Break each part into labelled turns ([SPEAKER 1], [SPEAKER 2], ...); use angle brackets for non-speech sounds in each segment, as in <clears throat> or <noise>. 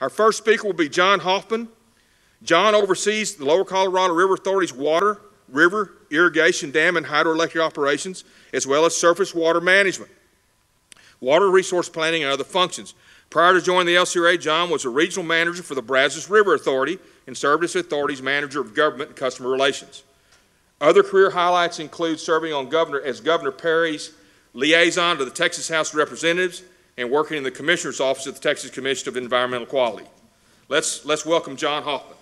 [SPEAKER 1] Our first speaker will be John Hoffman. John oversees the Lower Colorado River Authority's water, river, irrigation, dam, and hydroelectric operations, as well as surface water management, water resource planning, and other functions. Prior to joining the LCRA, John was a regional manager for the Brazos River Authority and served as the authority's manager of government and customer relations. Other career highlights include serving on governor, as Governor Perry's liaison to the Texas House of Representatives and working in the Commissioner's Office at the Texas Commission of Environmental Quality. Let's, let's welcome John Hoffman.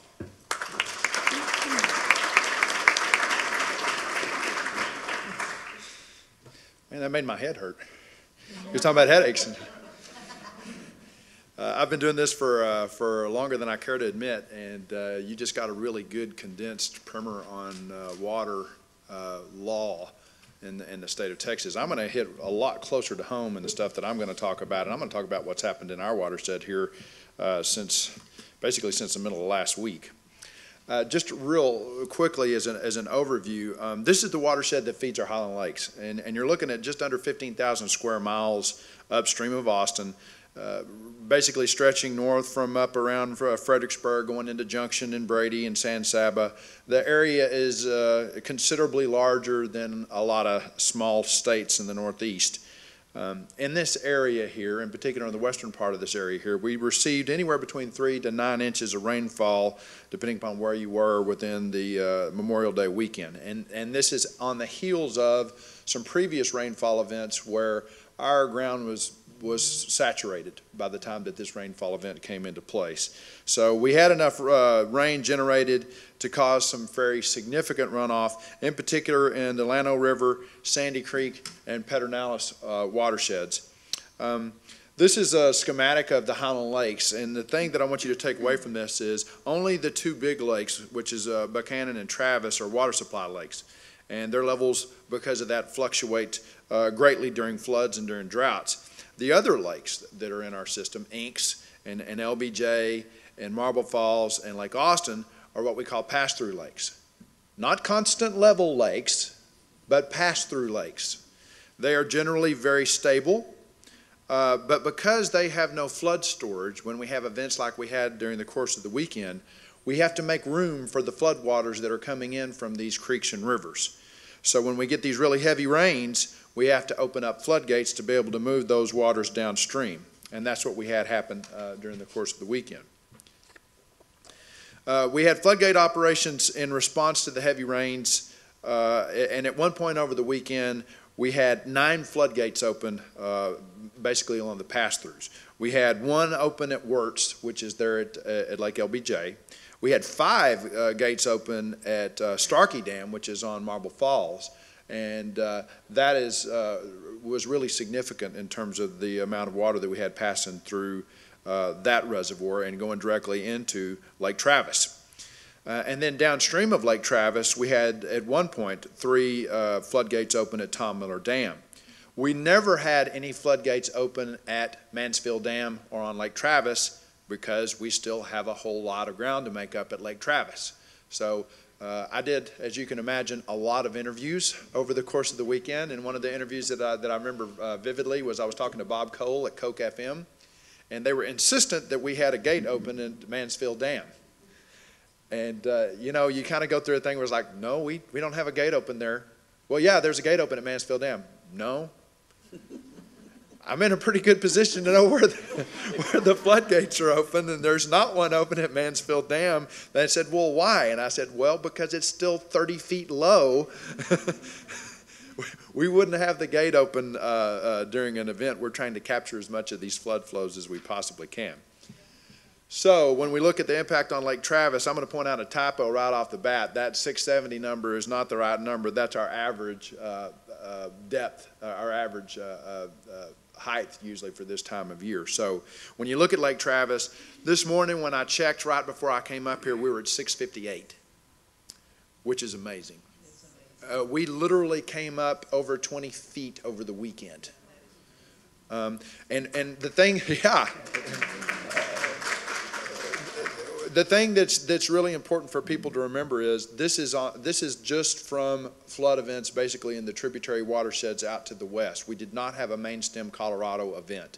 [SPEAKER 2] Man, that made my head hurt. You were talking about headaches. Uh, I've been doing this for uh, for longer than I care to admit, and uh, you just got a really good condensed primer on uh, water uh, law in the, in the state of Texas. I'm going to hit a lot closer to home in the stuff that I'm going to talk about, and I'm going to talk about what's happened in our watershed here uh, since basically since the middle of last week. Uh, just real quickly as an, as an overview, um, this is the watershed that feeds our Highland Lakes. And, and you're looking at just under 15,000 square miles upstream of Austin, uh, basically stretching north from up around Fredericksburg, going into Junction and Brady and San Saba. The area is uh, considerably larger than a lot of small states in the Northeast. Um, in this area here, in particular in the western part of this area here, we received anywhere between three to nine inches of rainfall, depending upon where you were within the uh, Memorial Day weekend. And, and this is on the heels of some previous rainfall events where our ground was was saturated by the time that this rainfall event came into place. So we had enough uh, rain generated to cause some very significant runoff, in particular in the Llano River, Sandy Creek, and Pedernales uh, watersheds. Um, this is a schematic of the Highland Lakes, and the thing that I want you to take away from this is only the two big lakes, which is uh, Buchanan and Travis, are water supply lakes. And their levels, because of that, fluctuate uh, greatly during floods and during droughts. The other lakes that are in our system, Inks and, and LBJ and Marble Falls and Lake Austin, are what we call pass-through lakes. Not constant level lakes, but pass-through lakes. They are generally very stable, uh, but because they have no flood storage, when we have events like we had during the course of the weekend, we have to make room for the floodwaters that are coming in from these creeks and rivers. So when we get these really heavy rains, we have to open up floodgates to be able to move those waters downstream. And that's what we had happen uh, during the course of the weekend. Uh, we had floodgate operations in response to the heavy rains, uh, and at one point over the weekend, we had nine floodgates open uh, basically along the pass throughs. We had one open at Wirtz, which is there at, uh, at Lake LBJ. We had five uh, gates open at Starcke Dam, which is on Marble Falls and uh, that is uh, was really significant in terms of the amount of water that we had passing through uh, that reservoir and going directly into Lake Travis. Uh, and then downstream of Lake Travis, we had at one point three uh, floodgates open at Tom Miller Dam. We never had any floodgates open at Mansfield Dam or on Lake Travis because we still have a whole lot of ground to make up at Lake Travis. So uh, I did, as you can imagine, a lot of interviews over the course of the weekend. And one of the interviews that I, that I remember uh, vividly was I was talking to Bob Cole at KOKE FM, and they were insistent that we had a gate open in Mansfield Dam. And, uh, you know, you kind of go through a thing where it's like, no, we, we don't have a gate open there. Well, yeah, there's a gate open at Mansfield Dam. No, I'm in a pretty good position to know where the, <laughs> where the floodgates are open, and there's not one open at Mansfield Dam. They said, Well, why? And I said, Well, because it's still 30 feet low. <laughs> we wouldn't have the gate open uh, uh, during an event. We're trying to capture as much of these flood flows as we possibly can. So when we look at the impact on Lake Travis, I'm going to point out a typo right off the bat. That 670 number is not the right number. That's our average uh, uh depth, uh, our average uh, height usually for this time of year. So when you look at Lake Travis, this morning when I checked right before I came up here, we were at 658, which is amazing. Uh, we literally came up over 20 feet over the weekend. Um, and, and the thing, <laughs> yeah the thing that's that's really important for people to remember is this is on, this is just from flood events basically in the tributary watersheds out to the west. We did not have a main stem Colorado event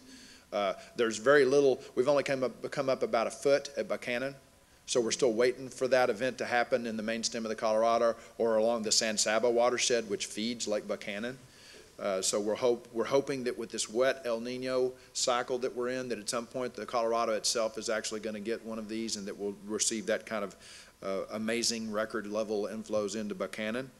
[SPEAKER 2] Uh, There's very little, we've only come up, come up about a foot at Buchanan, so we're still waiting for that event to happen in the main stem of the Colorado or along the San Saba watershed, which feeds Lake Buchanan. Uh, So we're hope, we're hoping that with this wet El Nino cycle that we're in, that at some point the Colorado itself is actually going to get one of these and that we'll receive that kind of uh, amazing record level inflows into Buchanan.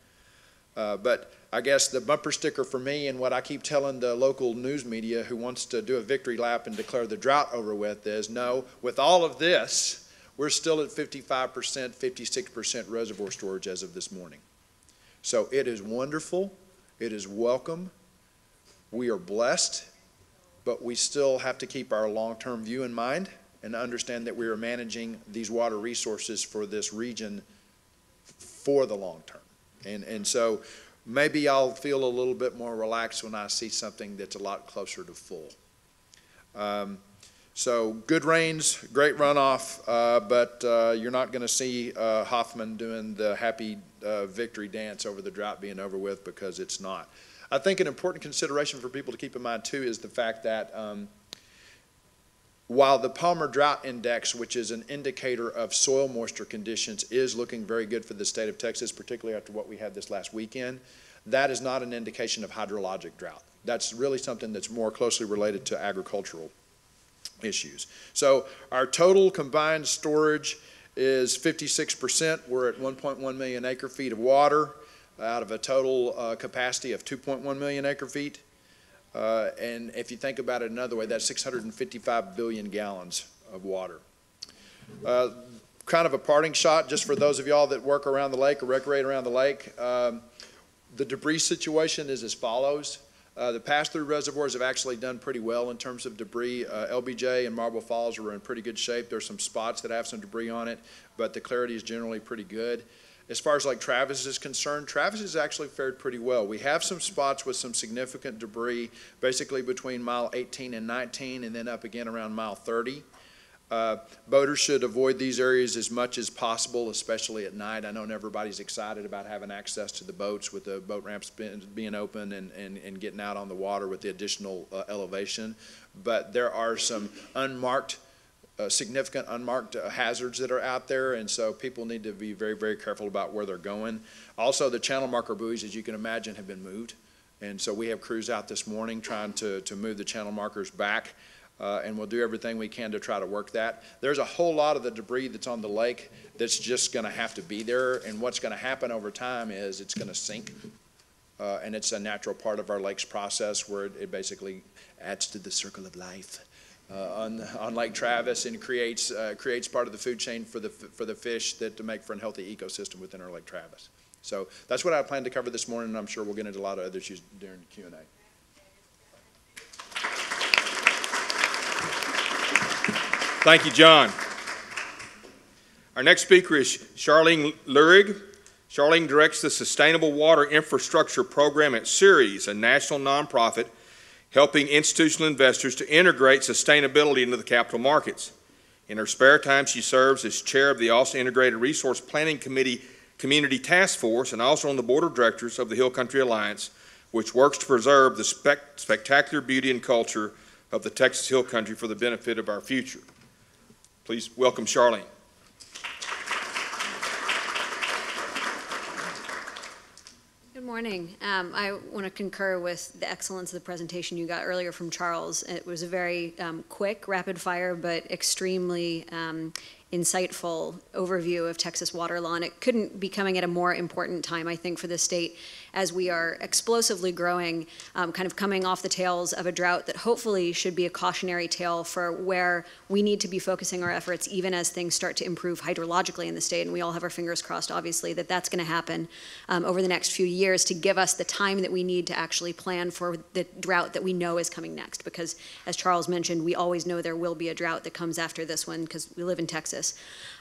[SPEAKER 2] Uh, But I guess the bumper sticker for me and what I keep telling the local news media who wants to do a victory lap and declare the drought over with is, no, with all of this, we're still at fifty-five percent, fifty-six percent reservoir storage as of this morning. So it is wonderful, it is welcome, we are blessed, but we still have to keep our long-term view in mind and understand that we are managing these water resources for this region for the long term. And, and so maybe I'll feel a little bit more relaxed when I see something that's a lot closer to full. Um, So good rains, great runoff, uh, but uh, you're not going to see uh, Hoffman doing the happy uh, victory dance over the drought being over with because it's not. I think an important consideration for people to keep in mind too is the fact that um, while the Palmer Drought Index, which is an indicator of soil moisture conditions, is looking very good for the state of Texas, particularly after what we had this last weekend, that is not an indication of hydrologic drought. That's really something that's more closely related to agricultural issues. So our total combined storage is 56%. We're at 1.1 million acre feet of water out of a total uh, capacity of 2.1 million acre feet. Uh, and if you think about it another way, that's 655 billion gallons of water. Uh, kind of a parting shot, just for those of y'all that work around the lake or recreate around the lake. Um, the debris situation is as follows. Uh, the pass-through reservoirs have actually done pretty well in terms of debris. Uh, LBJ and Marble Falls are in pretty good shape. There's some spots that have some debris on it, but the clarity is generally pretty good. As far as like Travis is concerned, Travis has actually fared pretty well. We have some spots with some significant debris, basically between mile 18 and 19, and then up again around mile 30. Uh, boaters should avoid these areas as much as possible, especially at night. I know everybody's excited about having access to the boats with the boat ramps being, open and, and, and getting out on the water with the additional uh, elevation. But there are some unmarked uh, significant unmarked uh, hazards that are out there, and so people need to be very, very careful about where they're going. Also, the channel marker buoys, as you can imagine, have been moved, and so we have crews out this morning trying to, to move the channel markers back, uh, and we'll do everything we can to try to work that. There's a whole lot of the debris that's on the lake that's just going to have to be there, and what's going to happen over time is it's going to sink, uh, and it's a natural part of our lake's process where it, it basically adds to the circle of life uh, on, on Lake Travis and creates, uh, creates part of the food chain for the, for the fish that to make for a healthy ecosystem within our Lake Travis. So that's what I plan to cover this morning, and I'm sure we'll get into a lot of other issues during Q&A.
[SPEAKER 1] Thank you, John. Our next speaker is Sharlene Leurig. Sharlene directs the Sustainable Water Infrastructure Program at Ceres, a national nonprofit helping institutional investors to integrate sustainability into the capital markets. In her spare time, she serves as chair of the Austin Integrated Resource Planning Committee Community Task Force and also on the board of directors of the Hill Country Alliance, which works to preserve the spec- spectacular beauty and culture of the Texas Hill Country for the benefit of our future. Please welcome Sharlene.
[SPEAKER 3] Good morning. Um, I want to concur with the excellence of the presentation you got earlier from Charles. It was a very um, quick, rapid fire, but extremely um, insightful overview of Texas water law. And it couldn't be coming at a more important time, I think, for the state as we are explosively growing, um, kind of coming off the tails of a drought that hopefully should be a cautionary tale for where we need to be focusing our efforts, even as things start to improve hydrologically in the state. And we all have our fingers crossed, obviously, that that's going to happen um, over the next few years to give us the time that we need to actually plan for the drought that we know is coming next. Because, as Charles mentioned, we always know there will be a drought that comes after this one because we live in Texas.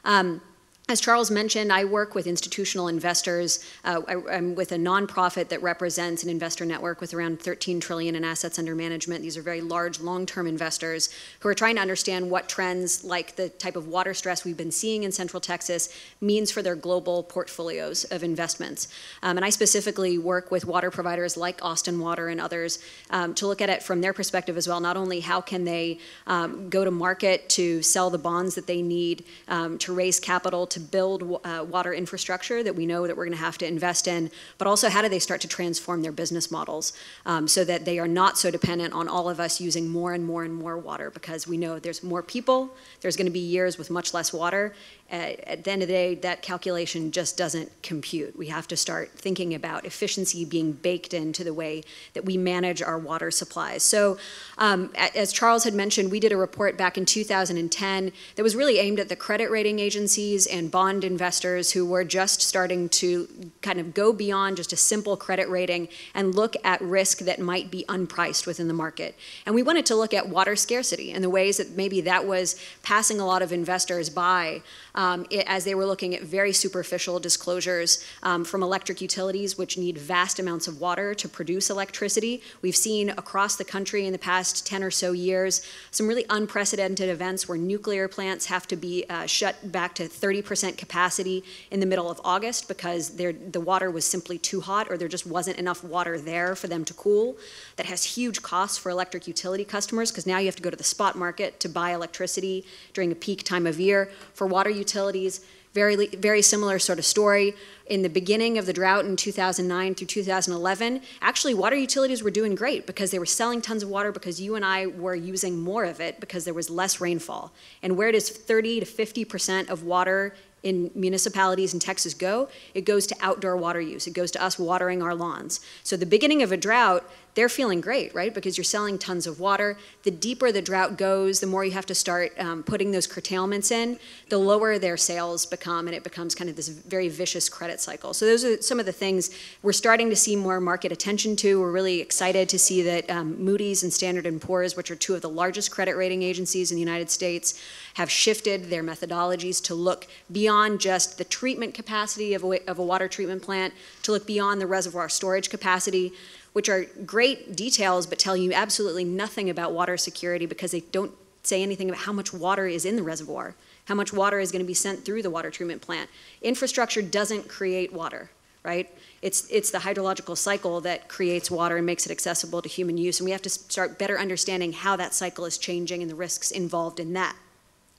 [SPEAKER 3] Um, As Charles mentioned, I work with institutional investors. Uh, I, am with a nonprofit that represents an investor network with around 13 trillion in assets under management. These are very large, long-term investors who are trying to understand what trends, like the type of water stress we've been seeing in Central Texas, means for their global portfolios of investments. Um, and I specifically work with water providers like Austin Water and others um, to look at it from their perspective as well. Not only how can they um, go to market to sell the bonds that they need um, to raise capital to to build uh, water infrastructure that we know that we're going to have to invest in, but also how do they start to transform their business models um, so that they are not so dependent on all of us using more and more and more water because we know there's more people, there's going to be years with much less water, at the end of the day, that calculation just doesn't compute. We have to start thinking about efficiency being baked into the way that we manage our water supplies. So, um, as Charles had mentioned, we did a report back in 2010 that was really aimed at the credit rating agencies and bond investors who were just starting to kind of go beyond just a simple credit rating and look at risk that might be unpriced within the market. And we wanted to look at water scarcity and the ways that maybe that was passing a lot of investors by um, it, as they were looking at very superficial disclosures um, from electric utilities, which need vast amounts of water to produce electricity. We've seen across the country in the past 10 or so years some really unprecedented events where nuclear plants have to be uh, shut back to 30% capacity in the middle of August because the water was simply too hot or there just wasn't enough water there for them to cool. That has huge costs for electric utility customers because now you have to go to the spot market to buy electricity during a peak time of year. For water utilities, very, very similar sort of story. In the beginning of the drought in 2009 through 2011, actually water utilities were doing great because they were selling tons of water because you and I were using more of it because there was less rainfall. And where does 30 to 50% of water in municipalities in Texas go? It goes to outdoor water use. It goes to us watering our lawns. So the beginning of a drought, they're feeling great, right? Because you're selling tons of water. The deeper the drought goes, the more you have to start um, putting those curtailments in, the lower their sales become, and it becomes kind of this very vicious credit cycle. So those are some of the things we're starting to see more market attention to. We're really excited to see that um, Moody's and Standard & Poor's, which are two of the largest credit rating agencies in the United States, have shifted their methodologies to look beyond just the treatment capacity of a, of a water treatment plant, to look beyond the reservoir storage capacity, which are great details but tell you absolutely nothing about water security because they don't say anything about how much water is in the reservoir, how much water is going to be sent through the water treatment plant. Infrastructure doesn't create water, right? It's, it's the hydrological cycle that creates water and makes it accessible to human use, and we have to start better understanding how that cycle is changing and the risks involved in that.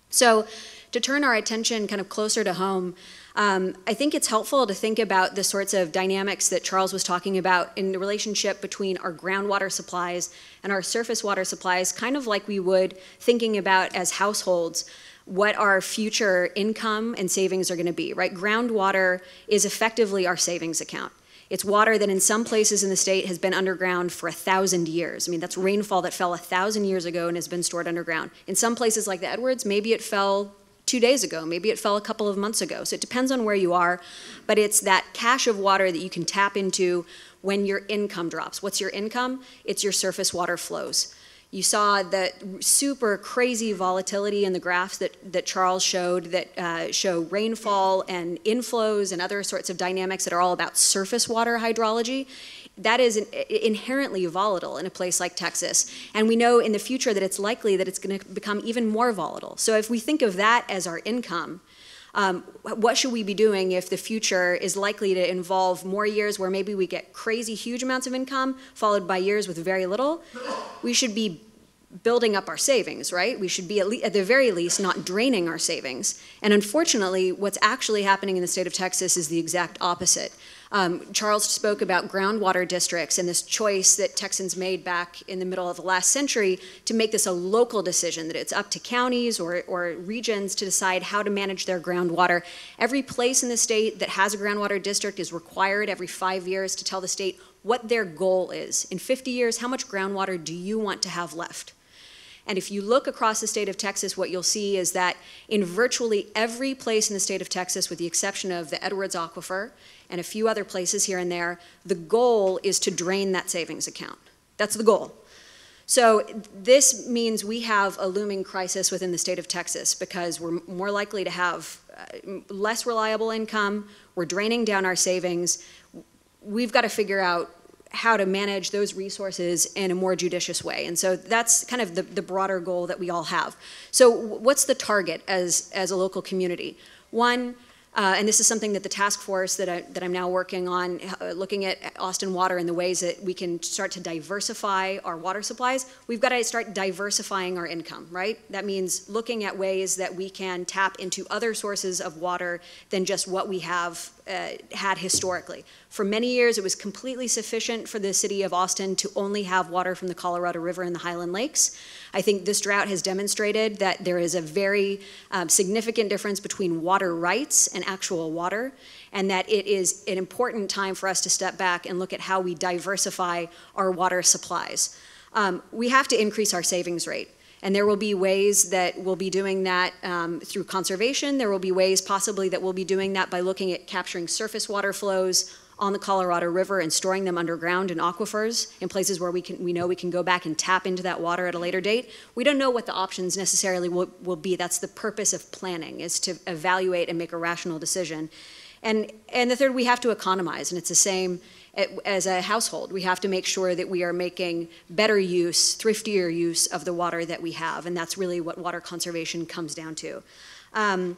[SPEAKER 3] So to turn our attention kind of closer to home, um, I think it's helpful to think about the sorts of dynamics that Charles was talking about in the relationship between our groundwater supplies and our surface water supplies, kind of like we would thinking about as households what our future income and savings are going to be, right? Groundwater is effectively our savings account. It's water that in some places in the state has been underground for a thousand years. I mean, that's rainfall that fell a thousand years ago and has been stored underground. In some places like the Edwards, maybe it fell two days ago, maybe it fell a couple of months ago. So it depends on where you are, but it's that cache of water that you can tap into when your income drops. What's your income? It's your surface water flows. You saw the super crazy volatility in the graphs that, that Charles showed that uh, show rainfall and inflows and other sorts of dynamics that are all about surface water hydrology. That is inherently volatile in a place like Texas. And we know in the future that it's likely that it's going to become even more volatile. So if we think of that as our income, um, what should we be doing if the future is likely to involve more years where maybe we get crazy huge amounts of income followed by years with very little? We should be building up our savings, right? We should be at, at, the very least not draining our savings. And unfortunately, what's actually happening in the state of Texas is the exact opposite. Um, Charles spoke about groundwater districts and this choice that Texans made back in the middle of the last century to make this a local decision, that it's up to counties or, or regions to decide how to manage their groundwater. Every place in the state that has a groundwater district is required every five years to tell the state what their goal is. In 50 years, how much groundwater do you want to have left? And if you look across the state of Texas, what you'll see is that in virtually every place in the state of Texas, with the exception of the Edwards Aquifer and a few other places here and there, the goal is to drain that savings account. That's the goal. So this means we have a looming crisis within the state of Texas because we're more likely to have uh, less reliable income, we're draining down our savings. We've got to figure out how to manage those resources in a more judicious way. And so that's kind of the, the broader goal that we all have. So what's the target as, as a local community? One, uh, and this is something that the task force that, I, that I'm now working on, uh, looking at Austin Water and the ways that we can start to diversify our water supplies, we've got to start diversifying our income, right? That means looking at ways that we can tap into other sources of water than just what we have uh, had historically. For many years, it was completely sufficient for the city of Austin to only have water from the Colorado River and the Highland Lakes. I think this drought has demonstrated that there is a very um, significant difference between water rights and actual water, and that it is an important time for us to step back and look at how we diversify our water supplies. Um, we have to increase our savings rate. And there will be ways that we'll be doing that um, through conservation. There will be ways possibly that we'll be doing that by looking at capturing surface water flows on the Colorado River and storing them underground in aquifers in places where we can we know we can go back and tap into that water at a later date. We don't know what the options necessarily will, will be. That's the purpose of planning is to evaluate and make a rational decision. And and the third, we have to economize, and it's the same as a household. We have to make sure that we are making better use, thriftier use of the water that we have, and that's really what water conservation comes down to. Um,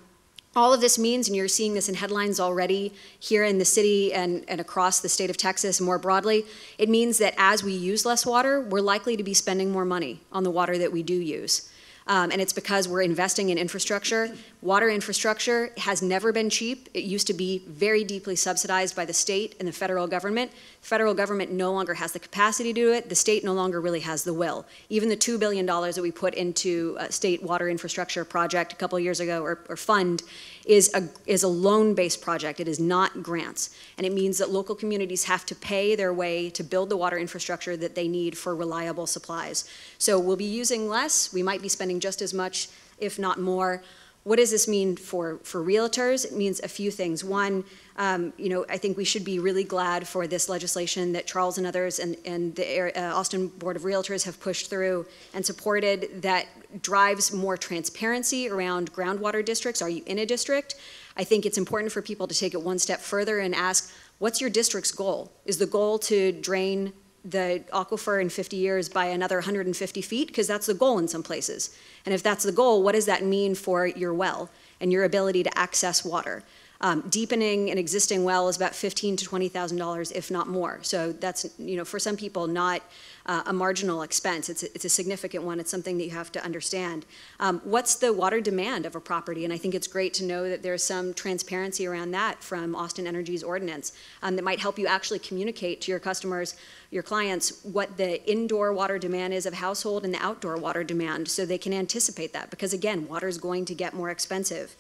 [SPEAKER 3] all of this means, and you're seeing this in headlines already here in the city and, and across the state of Texas more broadly, it means that as we use less water, we're likely to be spending more money on the water that we do use. Um, and it's because we're investing in infrastructure. Water infrastructure has never been cheap. It used to be very deeply subsidized by the state and the federal government. The federal government no longer has the capacity to do it. The state no longer really has the will. Even the $2 billion that we put into state water infrastructure project a couple years ago, or, or fund, is a, is a loan-based project. It is not grants. And it means that local communities have to pay their way to build the water infrastructure that they need for reliable supplies. So we'll be using less. We might be spending just as much, if not more. What does this mean for, for realtors? It means a few things. One, um, you know, I think we should be really glad for this legislation that Charles and others and, and the uh, Austin Board of Realtors have pushed through and supported that drives more transparency around groundwater districts. Are you in a district? I think it's important for people to take it one step further and ask, what's your district's goal? Is the goal to drain the aquifer in 50 years by another 150 feet? Because that's the goal in some places. And if that's the goal, what does that mean for your well and your ability to access water? Um, deepening an existing well is about fifteen to twenty thousand dollars, if not more. So that's you know for some people not uh, a marginal expense. It's a, it's a significant one. It's something that you have to understand. Um, what's the water demand of a property? And I think it's great to know that there's some transparency around that from Austin Energy's ordinance um, that might help you actually communicate to your customers, your clients, what the indoor water demand is of household and the outdoor water demand, so they can anticipate that. Because again, water is going to get more expensive.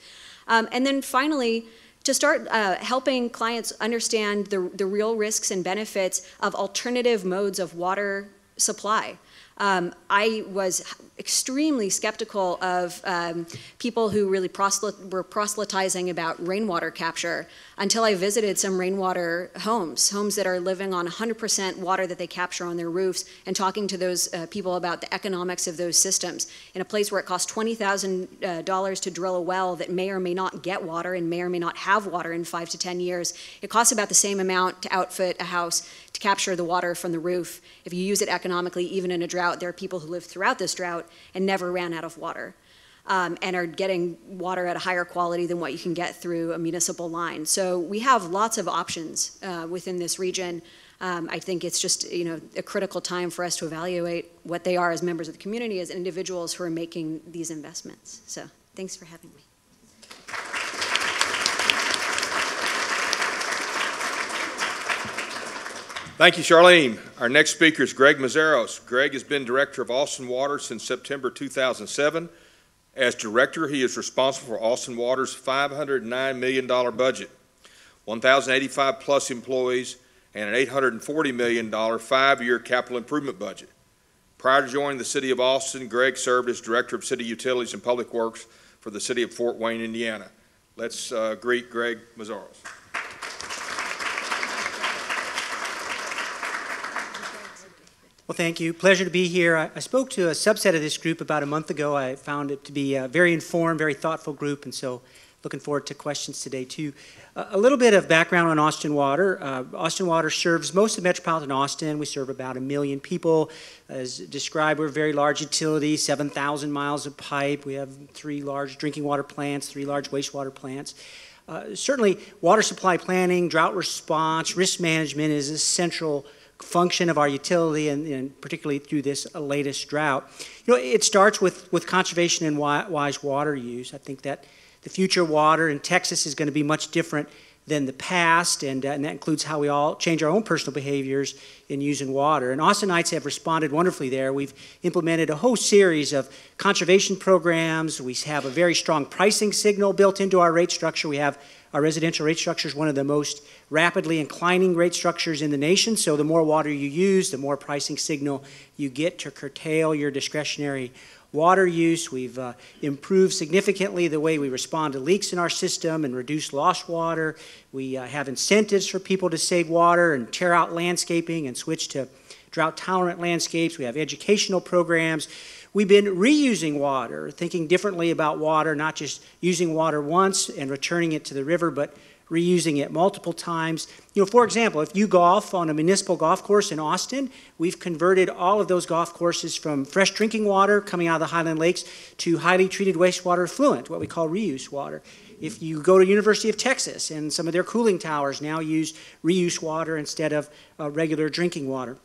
[SPEAKER 3] Um, and then finally to start uh, helping clients understand the, the real risks and benefits of alternative modes of water supply. Um, I was extremely skeptical of um, people who really proselyt were proselytizing about rainwater capture until I visited some rainwater homes, homes that are living on 100% water that they capture on their roofs, and talking to those uh, people about the economics of those systems. In a place where it costs $20,000 uh, to drill a well that may or may not get water and may or may not have water in five to 10 years, it costs about the same amount to outfit a house to capture the water from the roof. If you use it economically, even in a drought, there are people who live throughout this drought and never ran out of water. Um, and are getting water at a higher quality than what you can get through a municipal line. So we have lots of options uh, within this region. Um, I think it's just you know a critical time for us to evaluate what they are as members of the community, as individuals who are making these investments. So thanks for having me.
[SPEAKER 1] Thank you, Sharlene. Our next speaker is Greg Meszaros. Greg has been director of Austin Water since September 2007. As director, he is responsible for Austin Water's $509 million budget, 1,085 plus employees, and an $840 million five-year capital improvement budget. Prior to joining the city of Austin, Greg served as director of city utilities and public works for the city of Fort Wayne, Indiana. Let's uh, greet Greg Meszaros.
[SPEAKER 4] Well, thank you. Pleasure to be here. I, I spoke to a subset of this group about a month ago. I found it to be a very informed, very thoughtful group, and so looking forward to questions today, too. Uh, a little bit of background on Austin Water. Uh, Austin Water serves most of metropolitan Austin. We serve about a million people. As described, we're a very large utility, 7,000 miles of pipe. We have three large drinking water plants, three large wastewater plants. Uh, certainly, water supply planning, drought response, risk management is a central function of our utility, and, and, particularly through this latest drought. You know, it starts with, with conservation and wise water use. I think that the future water in Texas is going to be much different than the past, and, uh, and that includes how we all change our own personal behaviors in using water. And Austinites have responded wonderfully there. We've implemented a whole series of conservation programs. We have a very strong pricing signal built into our rate structure. We have our residential rate structure is one of the most rapidly inclining rate structures in the nation. So the more water you use, the more pricing signal you get to curtail your discretionary water use. We've uh, improved significantly the way we respond to leaks in our system and reduce lost water. We uh, have incentives for people to save water and tear out landscaping and switch to drought tolerant landscapes. We have educational programs. We've been reusing water, thinking differently about water, not just using water once and returning it to the river, but reusing it multiple times. You know, for example, if you golf on a municipal golf course in Austin, we've converted all of those golf courses from fresh drinking water coming out of the Highland Lakes to highly treated wastewater effluent, what we call reuse water. If you go to University of Texas and some of their cooling towers now use reuse water instead of uh, regular drinking water.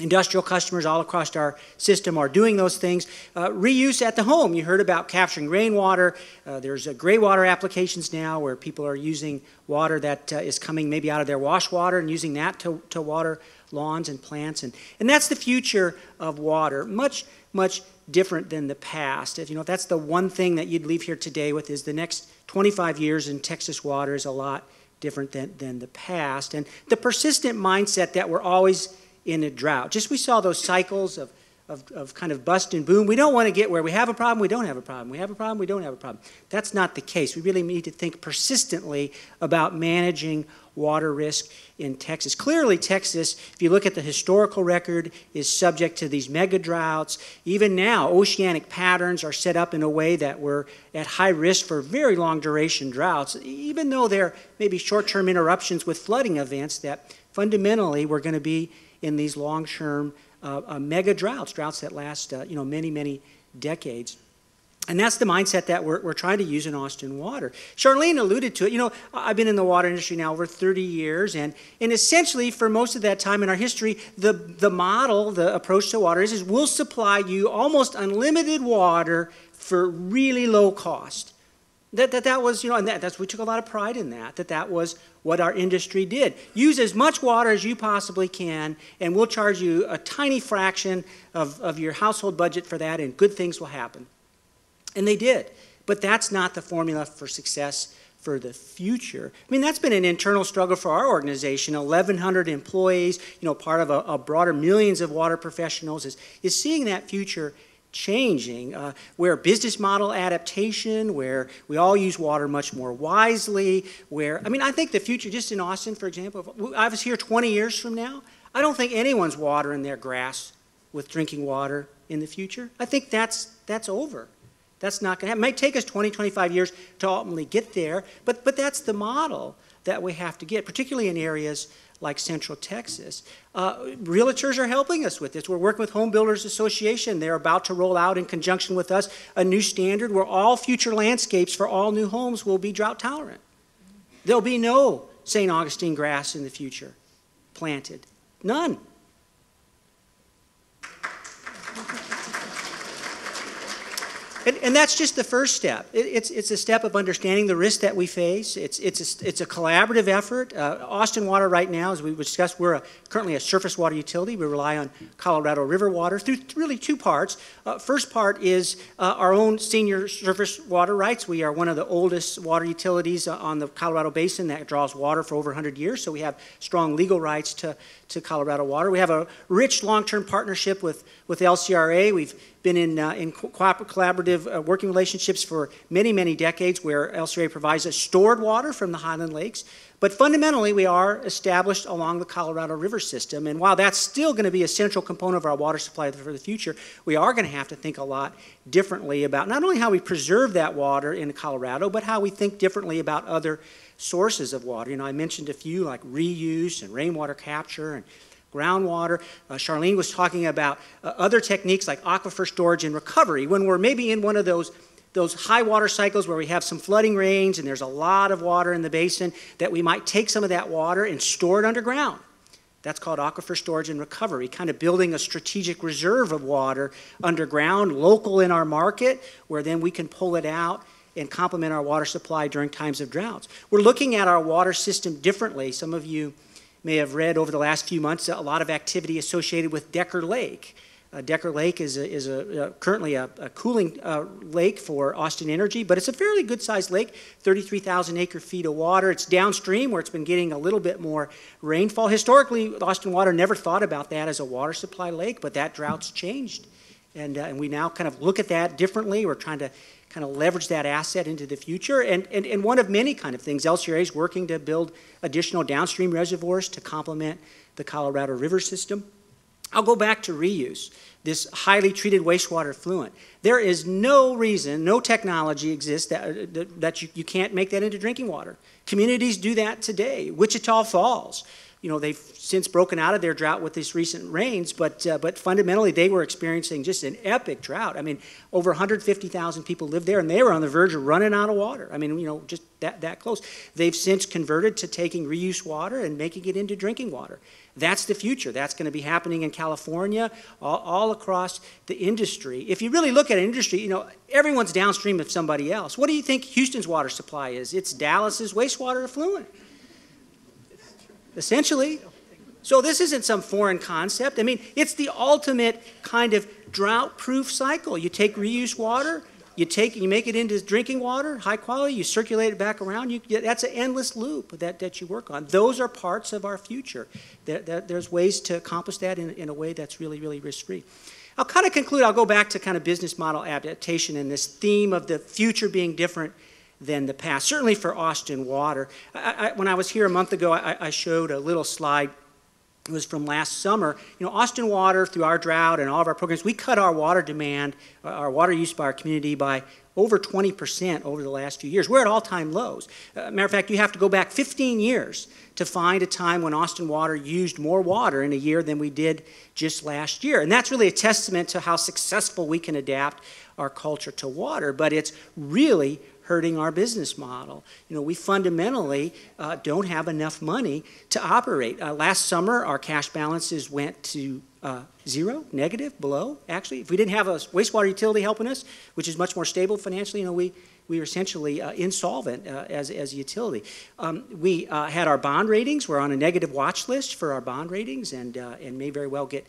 [SPEAKER 4] Industrial customers all across our system are doing those things. Uh, reuse at the home. You heard about capturing rainwater. Uh, there's uh, gray water applications now where people are using water that uh, is coming maybe out of their wash water and using that to, to water lawns and plants. And, and that's the future of water. Much, much different than the past. If, you know, that's the one thing that you'd leave here today with is the next 25 years in Texas water is a lot different than, than the past. And the persistent mindset that we're always in a drought. Just we saw those cycles of, of, of kind of bust and boom. We don't want to get where we have a problem, we don't have a problem. We have a problem, we don't have a problem. That's not the case. We really need to think persistently about managing water risk in Texas. Clearly, Texas, if you look at the historical record, is subject to these mega droughts. Even now, oceanic patterns are set up in a way that we're at high risk for very long duration droughts, even though there may be short term interruptions with flooding events that fundamentally we're going to be in these long-term uh, uh, mega droughts, droughts that last uh, you know many many decades. And that's the mindset that we're, we're trying to use in Austin Water. Sharlene alluded to it. You know, I've been in the water industry now over 30 years, and, and essentially for most of that time in our history, the, the model, the approach to water is, is we'll supply you almost unlimited water for really low cost. That, that, that was, you know, and that, that's, we took a lot of pride in that, that that was what our industry did. Use as much water as you possibly can, and we'll charge you a tiny fraction of, of your household budget for that, and good things will happen. And they did. But that's not the formula for success for the future. I mean, that's been an internal struggle for our organization. 1,100 employees, you know, part of a, a broader millions of water professionals, is, is seeing that future changing, uh, where business model adaptation, where we all use water much more wisely, where, I mean, I think the future, just in Austin, for example, I was here 20 years from now, I don't think anyone's watering their grass with drinking water in the future. I think that's, that's over. That's not going to happen. It might take us 20, 25 years to ultimately get there, but, but that's the model that we have to get, particularly in areas like Central Texas. Uh, realtors are helping us with this. We're working with Home Builders Association. They're about to roll out in conjunction with us a new standard where all future landscapes for all new homes will be drought tolerant. There'll be no St. Augustine grass in the future planted. None. And, and, that's just the first step. It, it's, it's a step of understanding the risk that we face. It's, it's, a, it's a collaborative effort. Uh, Austin Water, right now, as we discussed, we're a, currently a surface water utility. We rely on Colorado River water through really two parts. Uh, first part is uh, our own senior surface water rights. We are one of the oldest water utilities on the Colorado Basin that draws water for over 100 years, so we have strong legal rights to, to Colorado Water. We have a rich long-term partnership with, with LCRA. We've been in, uh, in collaborative uh, working relationships for many, many decades where LCRA provides us stored water from the Highland Lakes. But fundamentally, we are established along the Colorado River system. And while that's still going to be a central component of our water supply for the future, we are going to have to think a lot differently about not only how we preserve that water in Colorado, but how we think differently about other sources of water. You know, I mentioned a few like reuse and rainwater capture and groundwater. Uh, Sharlene was talking about uh, other techniques like aquifer storage and recovery when we're maybe in one of those those high water cycles where we have some flooding rains and there's a lot of water in the basin that we might take some of that water and store it underground. That's called aquifer storage and recovery, kind of building a strategic reserve of water underground, local in our market, where then we can pull it out and complement our water supply during times of droughts. We're looking at our water system differently. Some of you may have read over the last few months a lot of activity associated with Decker Lake. Uh, Decker Lake is, a, is a, uh, currently a, a cooling uh, lake for Austin Energy, but it's a fairly good sized lake, 33,000 acre feet of water. It's downstream where it's been getting a little bit more rainfall. Historically, Austin Water never thought about that as a water supply lake, but that drought's changed. And, uh, and we now kind of look at that differently. We're trying to kind of leverage that asset into the future. And, and, and one of many kind of things, LCRA is working to build additional downstream reservoirs to complement the Colorado River system. I'll go back to reuse, this highly treated wastewater effluent. There is no reason, no technology exists that, that, that you, you can't make that into drinking water. Communities do that today. Wichita Falls, you know, they've since broken out of their drought with these recent rains, but, uh, but fundamentally they were experiencing just an epic drought. I mean, over 150,000 people lived there and they were on the verge of running out of water. I mean, you know, just that, that close. They've since converted to taking reuse water and making it into drinking water. That's the future. That's going to be happening in California, all, all, across the industry. If you really look at an industry, you know, everyone's downstream of somebody else. What do you think Houston's water supply is? It's Dallas's wastewater effluent essentially. So this isn't some foreign concept. I mean, it's the ultimate kind of drought-proof cycle. You take reuse water, you take you make it into drinking water, high quality, you circulate it back around. You, that's an endless loop that, that you work on. Those are parts of our future. There, there, there's ways to accomplish that in, in a way that's really, really risk-free. I'll kind of conclude, I'll go back to kind of business model adaptation and this theme of the future being different than the past, certainly for Austin Water. I, I, when I was here a month ago, I, I showed a little slide it was from last summer. You know, Austin Water, through our drought and all of our programs, we cut our water demand, uh, our water use by our community by over 20% over the last few years. We're at all time lows. Uh, matter of fact, you have to go back 15 years to find a time when Austin Water used more water in a year than we did just last year. And that's really a testament to how successful we can adapt our culture to water. But it's really hurting our business model. You know, we fundamentally uh, don't have enough money to operate. Uh, last summer, our cash balances went to uh, zero, negative, below, actually. If we didn't have a wastewater utility helping us, which is much more stable financially, you know, we, we were essentially uh, insolvent uh, as, as a utility. Um, we uh, had our bond ratings. We're on a negative watch list for our bond ratings and, uh, and may very well get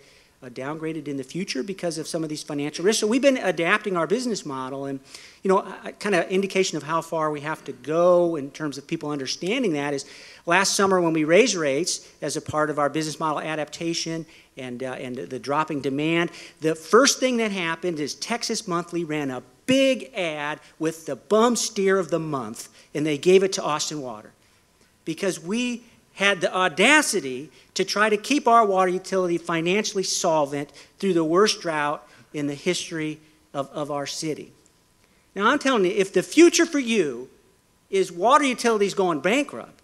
[SPEAKER 4] downgraded in the future because of some of these financial risks. So we've been adapting our business model, and you know, kind of indication of how far we have to go in terms of people understanding that is last summer when we raised rates as a part of our business model adaptation and uh, and the dropping demand. The first thing that happened is Texas Monthly ran a big ad with the bum steer of the month, and they gave it to Austin Water because we had the audacity to try to keep our water utility financially solvent through the worst drought in the history of, of our city. Now, I'm telling you, if the future for you is water utilities going bankrupt,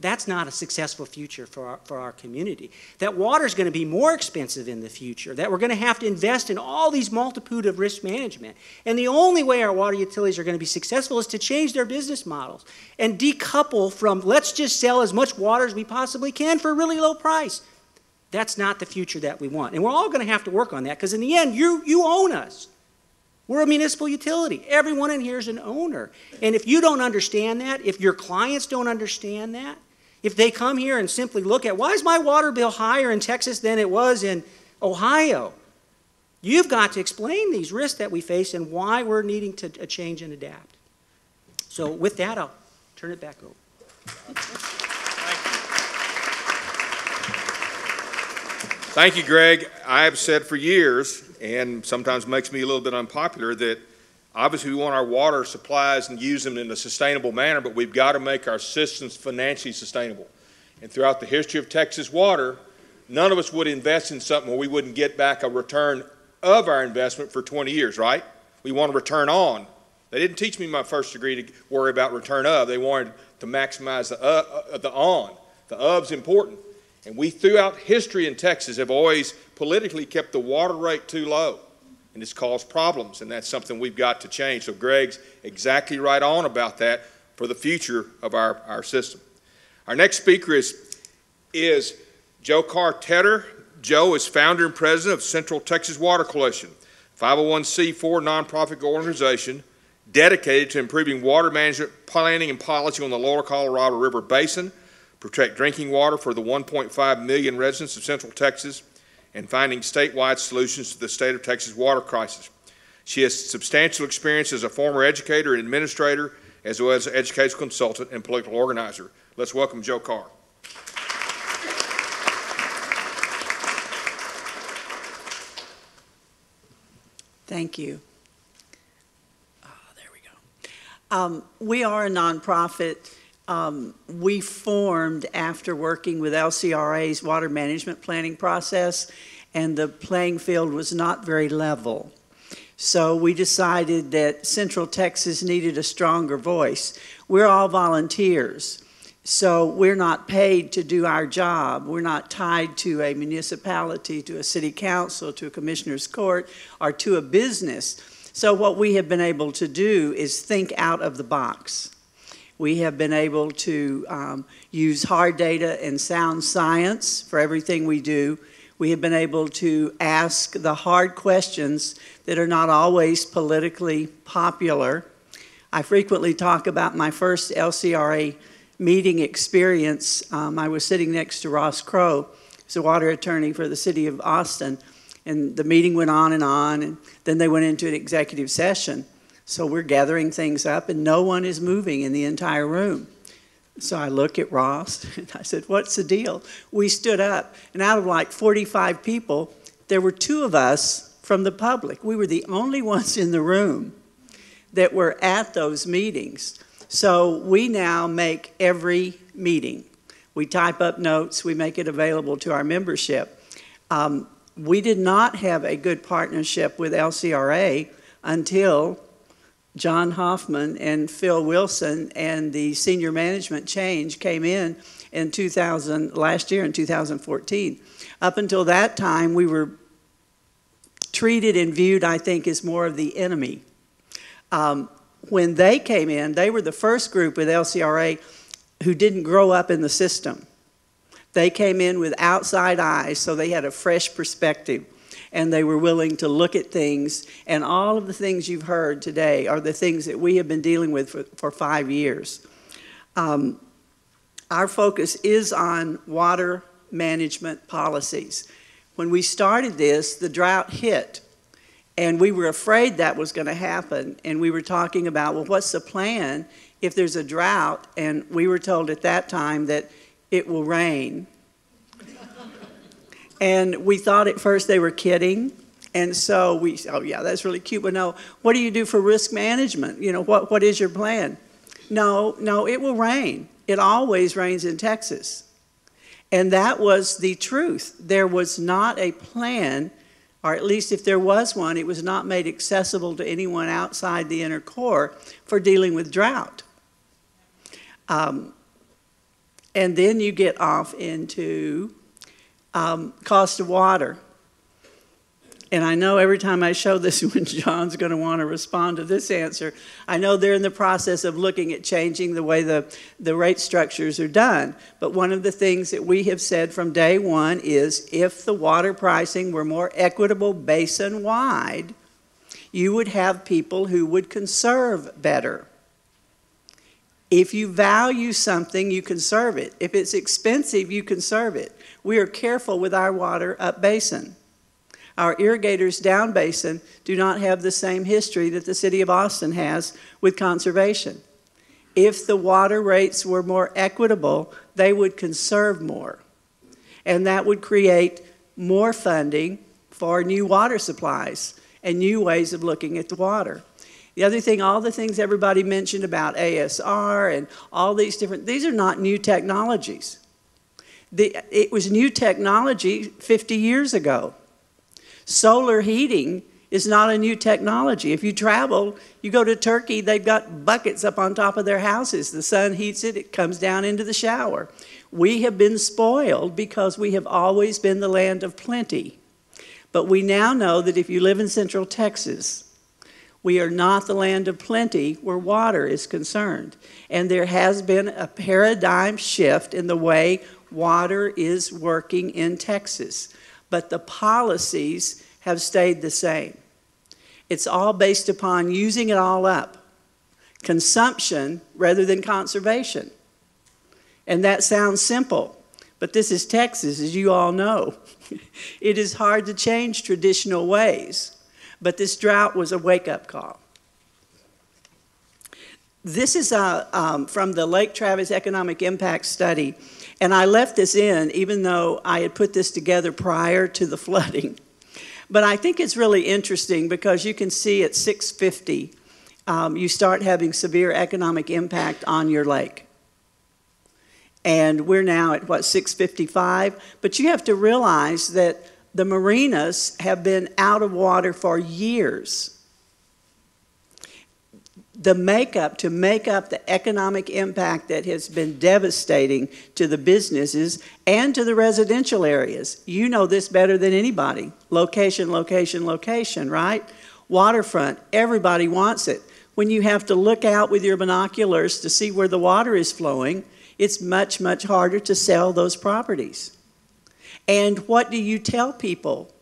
[SPEAKER 4] that's not a successful future for our, for our community. That water is going to be more expensive in the future, that we're going to have to invest in all these multitude of risk management. And the only way our water utilities are going to be successful is to change their business models and decouple from let's just sell as much water as we possibly can for a really low price. That's not the future that we want. And we're all going to have to work on that because in the end, you, you own us. We're a municipal utility. Everyone in here is an owner. And if you don't understand that, if your clients don't understand that, if they come here and simply look at why is my water bill higher in Texas than it was in Ohio? You've got to explain these risks that we face and why we're needing to change and adapt. So, with that, I'll turn it back over.
[SPEAKER 1] Thank you, Greg. I have said for years, and sometimes makes me a little bit unpopular, that Obviously, we want our water supplies and use them in a sustainable manner, but we've got to make our systems financially sustainable. And throughout the history of Texas water, none of us would invest in something where we wouldn't get back a return of our investment for 20 years, right? We want a return on. They didn't teach me my first degree to worry about return of. They wanted to maximize the, uh, uh, the on. The of's important. And we, throughout history in Texas, have always politically kept the water rate too low. And it's caused problems, and that's something we've got to change. So Greg's exactly right on about that for the future of our, our system. Our next speaker is, is Jo Karr Tedder. Jo is founder and president of Central Texas Water Coalition, 501c4 nonprofit organization dedicated to improving water management, planning, and policy on the lower Colorado River Basin, protect drinking water for the 1.5 million residents of Central Texas, and finding statewide solutions to the state of Texas water crisis. She has substantial experience as a former educator and administrator, as well as an educational consultant and political organizer. Let's welcome Jo Karr.
[SPEAKER 5] Thank you. Ah, there we go. Um, we are a nonprofit. Um, we formed after working with LCRA's water management planning process, and the playing field was not very level. So we decided that Central Texas needed a stronger voice. We're all volunteers. So we're not paid to do our job. We're not tied to a municipality, to a city council, to a commissioner's court, or to a business. So what we have been able to do is think out of the box. We have been able to um, use hard data and sound science for everything we do. We have been able to ask the hard questions that are not always politically popular. I frequently talk about my first LCRA meeting experience, um, I was sitting next to Ross Crow, who's a water attorney for the city of Austin, and the meeting went on and on, and then they went into an executive session. So we're gathering things up, and no one is moving in the entire room. So I look at Ross, <laughs> and I said, What's the deal? We stood up, and out of like 45 people, there were two of us from the public. We were the only <laughs> ones in the room that were at those meetings. So we now make every meeting. We type up notes, we make it available to our membership. Um, we did not have a good partnership with LCRA until John Hoffman and Phil Wilson and the senior management change came in in 2000 last year in 2014. Up until that time, we were treated and viewed, I think, as more of the enemy. Um, when they came in, they were the first group with LCRA who didn't grow up in the system. They came in with outside eyes, so they had a fresh perspective and they were willing to look at things. And all of the things you've heard today are the things that we have been dealing with for, for five years. Um, our focus is on water management policies. When we started this, the drought hit and we were afraid that was going to happen. And we were talking about, well, what's the plan if there's a drought? And we were told at that time that it will rain. And we thought at first they were kidding. And so we, oh yeah, that's really cute. But no, what do you do for risk management? You know, what, what is your plan? No, no, it will rain. It always rains in Texas. And that was the truth. There was not a plan or at least if there was one, it was not made accessible to anyone outside the inner core for dealing with drought. Um, and then you get off into um, cost of water. And I know every time I show this <laughs> when John's going to want to respond to this answer, I know they're in the process of looking at changing the way the, the rate structures are done. But one of the things that we have said from day one is if the water pricing were more equitable basin wide, you would have people who would conserve better. If you value something, you conserve it. If it's expensive, you conserve it. We are careful with our water up basin. Our irrigators down basin do not have the same history that the city of Austin has with conservation. If the water rates were more equitable, they would conserve more. And that would create more funding for new water supplies and new ways of looking at the water. The other thing, all the things everybody mentioned about ASR and all these different, these are not new technologies. The, it was new technology 50 years ago. Solar heating is not a new technology. If you travel, you go to Turkey, they've got buckets up on top of their houses. The sun heats it, it comes down into the shower. We have been spoiled because we have always been the land of plenty. But we now know that if you live in central Texas, we are not the land of plenty where water is concerned. And there has been a paradigm shift in the way water is working in Texas. But the policies have stayed the same. It's all based upon using it all up, consumption rather than conservation. And that sounds simple, but this is Texas, as you all know. <laughs> it is hard to change traditional ways, but this drought was a wake up call. This is uh, um, from the Lake Travis Economic Impact Study, and I left this in even though I had put this together prior to the <laughs> flooding. But I think it's really interesting because you can see at 650, um, you start having severe economic impact on your lake. And we're now at what, 655? But you have to realize that the marinas have been out of water for years the makeup to make up the economic impact that has been devastating to the businesses and to the residential areas. You know this better than anybody. Location, location, location, right? Waterfront, everybody wants it. When you have to look out with your binoculars to see where the water is flowing, it's much, much harder to sell those properties. And what do you tell people?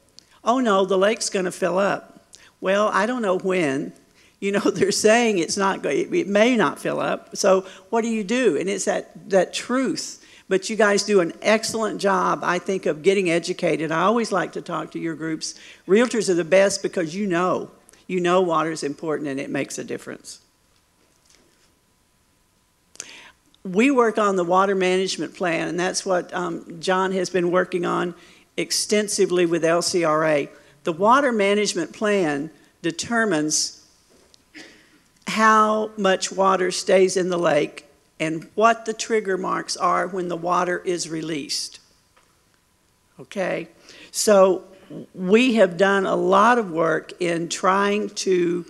[SPEAKER 5] Oh no, the lake's going to fill up. Well, I don't know when, you know, <laughs> they're saying it's not, going it may not fill up. So what do you do? And it's that, that truth. But you guys do an excellent job, I think, of getting educated. I always like to talk to your groups. Realtors are the best because you know. You know water is important and it makes a difference. We work on the water management plan, and that's what um, John has been working on extensively with LCRA. The water management plan determines how much water stays in the lake and what the trigger marks are when the water is released. Okay? So we have done a lot of work in trying to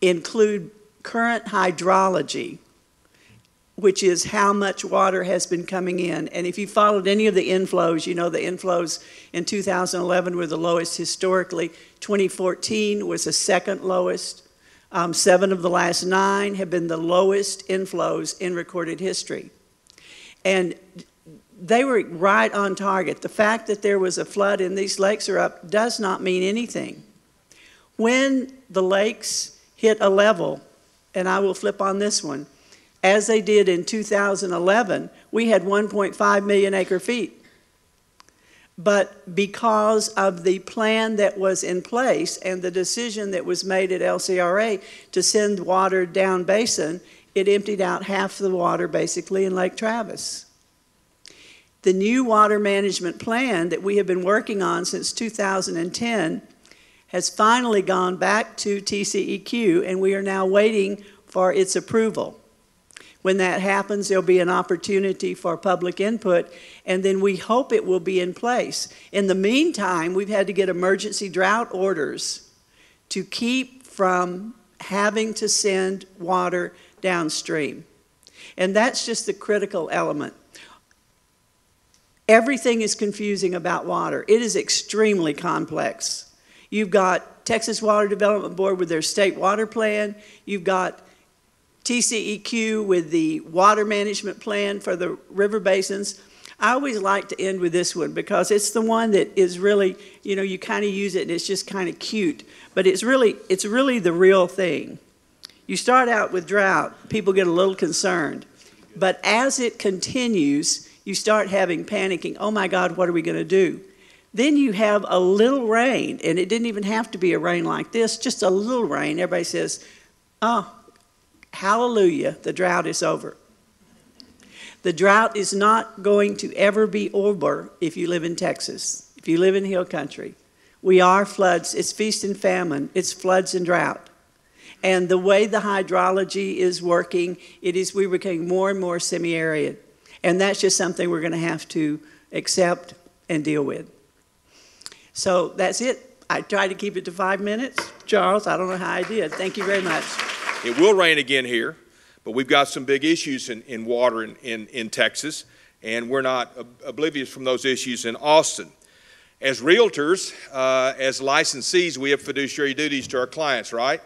[SPEAKER 5] include current hydrology, which is how much water has been coming in. And if you followed any of the inflows, you know the inflows in 2011 were the lowest historically. 2014 was the second lowest. Um, seven of the last nine have been the lowest inflows in recorded history. And they were right on target. The fact that there was a flood and these lakes are up does not mean anything. When the lakes hit a level, and I will flip on this one, as they did in 2011, we had 1.5 million acre feet. But because of the plan that was in place and the decision that was made at LCRA to send water down basin, it emptied out half the water basically in Lake Travis. The new water management plan that we have been working on since 2010 has finally gone back to TCEQ and we are now waiting for its approval. When that happens, there'll be an opportunity for public input, and then we hope it will be in place. In the meantime, we've had to get emergency drought orders to keep from having to send water downstream. And that's just the critical element. Everything is confusing about water. It is extremely complex. You've got Texas Water Development Board with their state water plan. You've got TCEQ with the water management plan for the river basins. I always like to end with this one because it's the one that is really, you know, you kind of use it and it's just kind of cute, but it's really, it's really the real thing. You start out with drought, people get a little concerned, but as it continues, you start having panicking, oh my God, what are we going to do? Then you have a little rain, and it didn't even have to be a rain like this, just a little rain. Everybody says, oh, hallelujah, the drought is over. The drought is not going to ever be over if you live in Texas, if you live in hill country. We are floods, it's feast and famine, it's floods and drought. And the way the hydrology is working, it is, we're becoming more and more semi-arid. And that's just something we're going to have to accept and deal with. So that's it. I tried to keep it to five minutes. Charles, I don't know how I did. Thank you very much.
[SPEAKER 1] It will rain again here, but we've got some big issues in, in water in, in, in Texas, and we're not ob- oblivious from those issues in Austin. As realtors, uh, as licensees, we have fiduciary duties to our clients, right?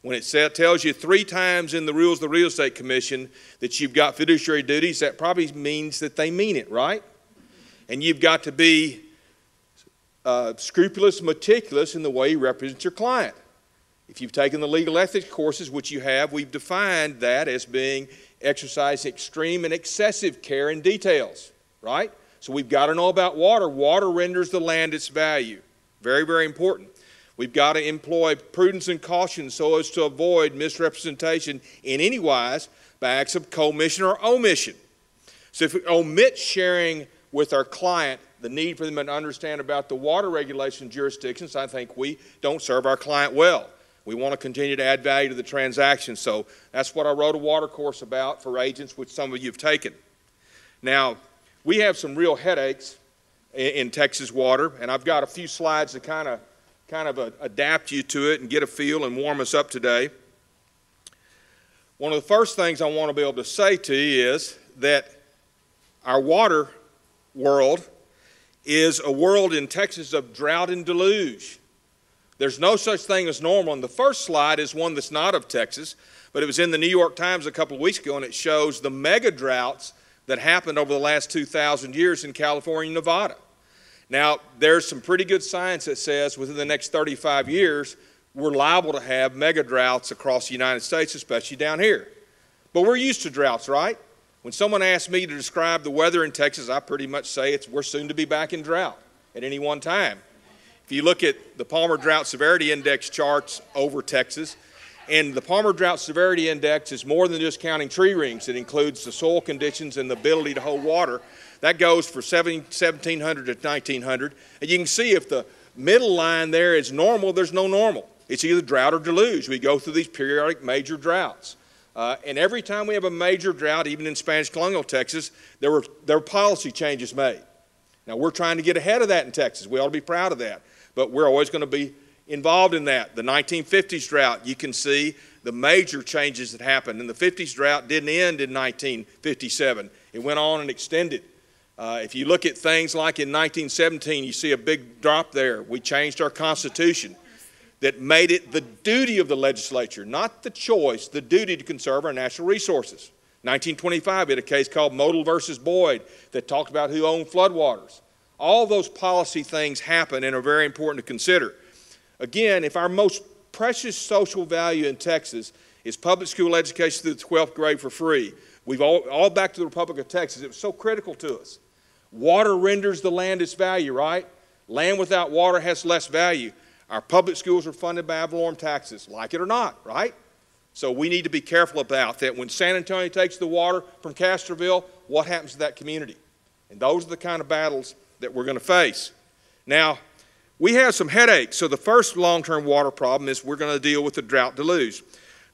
[SPEAKER 1] When it tells you three times in the rules of the Real Estate Commission that you've got fiduciary duties, that probably means that they mean it, right? And you've got to be uh, scrupulous, meticulous in the way you represent your client. If you've taken the legal ethics courses, which you have, we've defined that as being exercise extreme and excessive care in details, right? So we've got to know about water. Water renders the land its value. Very, very important. We've got to employ prudence and caution so as to avoid misrepresentation in any wise by acts of commission or omission. So if we omit sharing with our client the need for them to understand about the water regulation jurisdictions, I think we don't serve our client well. We want to continue to add value to the transaction. So that's what I wrote a water course about for agents, which some of you have taken. Now, we have some real headaches in, in Texas water, and I've got a few slides to kind of kind of uh, adapt you to it and get a feel and warm us up today. One of the first things I want to be able to say to you is that our water world is a world in Texas of drought and deluge. There's no such thing as normal. And the first slide is one that's not of Texas, but it was in the New York Times a couple of weeks ago, and it shows the mega droughts that happened over the last 2,000 years in California and Nevada. Now, there's some pretty good science that says within the next 35 years, we're liable to have mega droughts across the United States, especially down here. But we're used to droughts, right? When someone asks me to describe the weather in Texas, I pretty much say it's we're soon to be back in drought at any one time. If you look at the Palmer Drought Severity Index charts over Texas, and the Palmer Drought Severity Index is more than just counting tree rings. It includes the soil conditions and the ability to hold water. That goes for 1700 to 1900. And you can see if the middle line there is normal, there's no normal. It's either drought or deluge. We go through these periodic major droughts. Uh, and every time we have a major drought, even in Spanish colonial Texas, there were, there were policy changes made. Now, we're trying to get ahead of that in Texas. We ought to be proud of that. But we're always going to be involved in that. The 1950s drought, you can see the major changes that happened. And the 50s drought didn't end in 1957, it went on and extended. Uh, if you look at things like in 1917, you see a big drop there. We changed our Constitution that made it the duty of the legislature, not the choice, the duty to conserve our natural resources. 1925, we had a case called Motl versus Boyd that talked about who owned floodwaters. All those policy things happen and are very important to consider. Again, if our most precious social value in Texas is public school education through the 12th grade for free, we've all, all back to the Republic of Texas, it was so critical to us. Water renders the land its value, right? Land without water has less value. Our public schools are funded by ad taxes, like it or not, right? So we need to be careful about that. When San Antonio takes the water from Castroville, what happens to that community? And those are the kind of battles that we're going to face. Now, we have some headaches. So the first long-term water problem is we're going to deal with the drought deluge.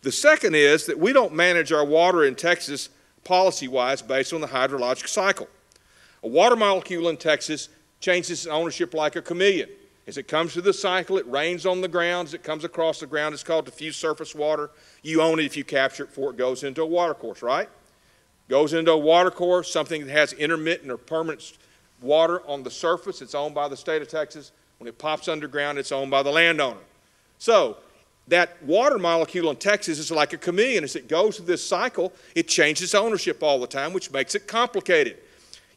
[SPEAKER 1] The second is that we don't manage our water in Texas policy-wise based on the hydrologic cycle. A water molecule in Texas changes its ownership like a chameleon. As it comes through the cycle, it rains on the ground. As it comes across the ground, it's called diffuse surface water. You own it if you capture it before it goes into a water course, right? Goes into a water course, something that has intermittent or permanent water on the surface, it's owned by the state of Texas. When it pops underground, it's owned by the landowner. So, that water molecule in Texas is like a chameleon. As it goes through this cycle, it changes ownership all the time, which makes it complicated.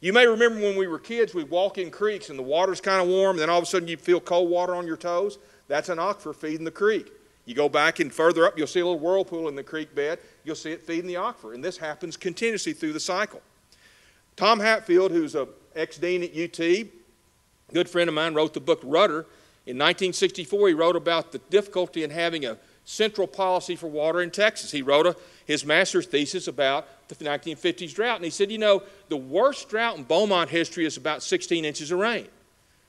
[SPEAKER 1] You may remember when we were kids, we'd walk in creeks and the water's kind of warm, and then all of a sudden you'd feel cold water on your toes. That's an aquifer feeding the creek. You go back and further up, you'll see a little whirlpool in the creek bed. You'll see it feeding the aquifer. And this happens continuously through the cycle. Tom Hatfield, who's a ex-dean at UT, good friend of mine, wrote the book Rudder. In 1964, he wrote about the difficulty in having a central policy for water in Texas. He wrote a, his master's thesis about the 1950s drought, and he said, you know, the worst drought in Beaumont history is about 16 inches of rain.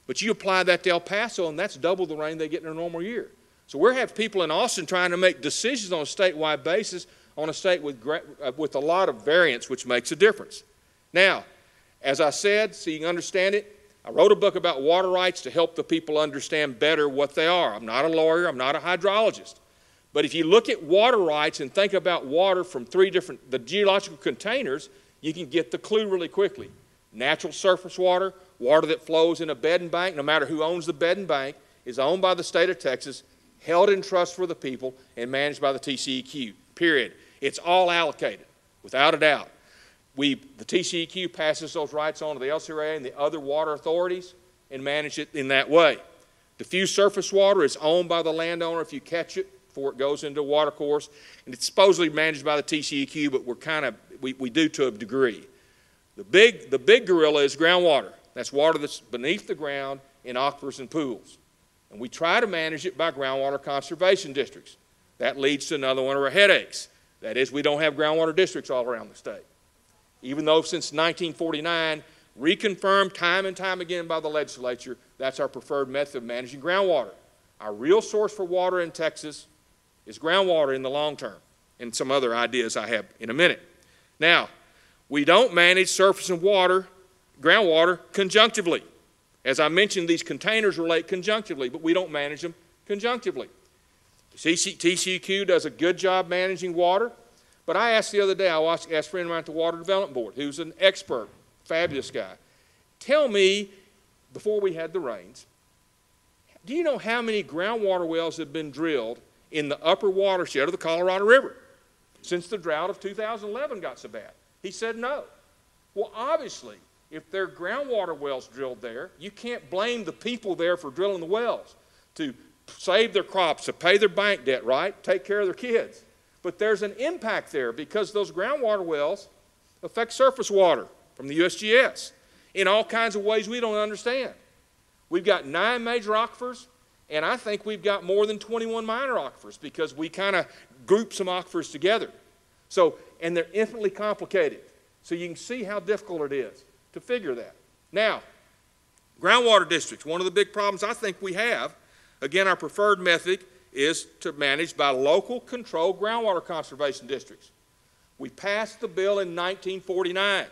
[SPEAKER 1] But you apply that to El Paso, and that's double the rain they get in a normal year. So we're having people in Austin trying to make decisions on a statewide basis on a state with, uh, with a lot of variance, which makes a difference. Now, as I said, so you can understand it, I wrote a book about water rights to help the people understand better what they are. I'm not a lawyer, I'm not a hydrologist. But if you look at water rights and think about water from three different the geological containers, you can get the clue really quickly. Natural surface water, water that flows in a bed and bank, no matter who owns the bed and bank, is owned by the state of Texas, held in trust for the people, and managed by the TCEQ. Period. It's all allocated, without a doubt. We, the TCEQ passes those rights on to the LCRA and the other water authorities and manage it in that way. Diffuse surface water is owned by the landowner if you catch it before it goes into a water course, and it's supposedly managed by the TCEQ, but we're kind of, we, we do to a degree. The big, the big gorilla is groundwater. That's water that's beneath the ground in aquifers and pools. And we try to manage it by groundwater conservation districts. That leads to another one of our headaches. That is, we don't have groundwater districts all around the state. Even though since 1949, reconfirmed time and time again by the legislature, that's our preferred method of managing groundwater. Our real source for water in Texas is groundwater in the long term, and some other ideas I have in a minute. Now, we don't manage surface and water, groundwater, conjunctively. As I mentioned, these containers relate conjunctively, but we don't manage them conjunctively. TC, TCEQ does a good job managing water, but I asked the other day, I asked, a friend of mine at the Water Development Board, who's an expert, fabulous guy, tell me, before we had the rains, do you know how many groundwater wells have been drilled in the upper watershed of the Colorado River since the drought of 2011 got so bad? He said no. Well, obviously, if there are groundwater wells drilled there, you can't blame the people there for drilling the wells to save their crops, to pay their bank debt, right? Take care of their kids. But there's an impact there because those groundwater wells affect surface water from the USGS in all kinds of ways we don't understand. We've got nine major aquifers, and I think we've got more than 21 minor aquifers because we kind of group some aquifers together. So, and they're infinitely complicated. So you can see how difficult it is to figure that. Now, groundwater districts, one of the big problems I think we have, again, our preferred method is to manage by local controlled groundwater conservation districts. We passed the bill in 1949.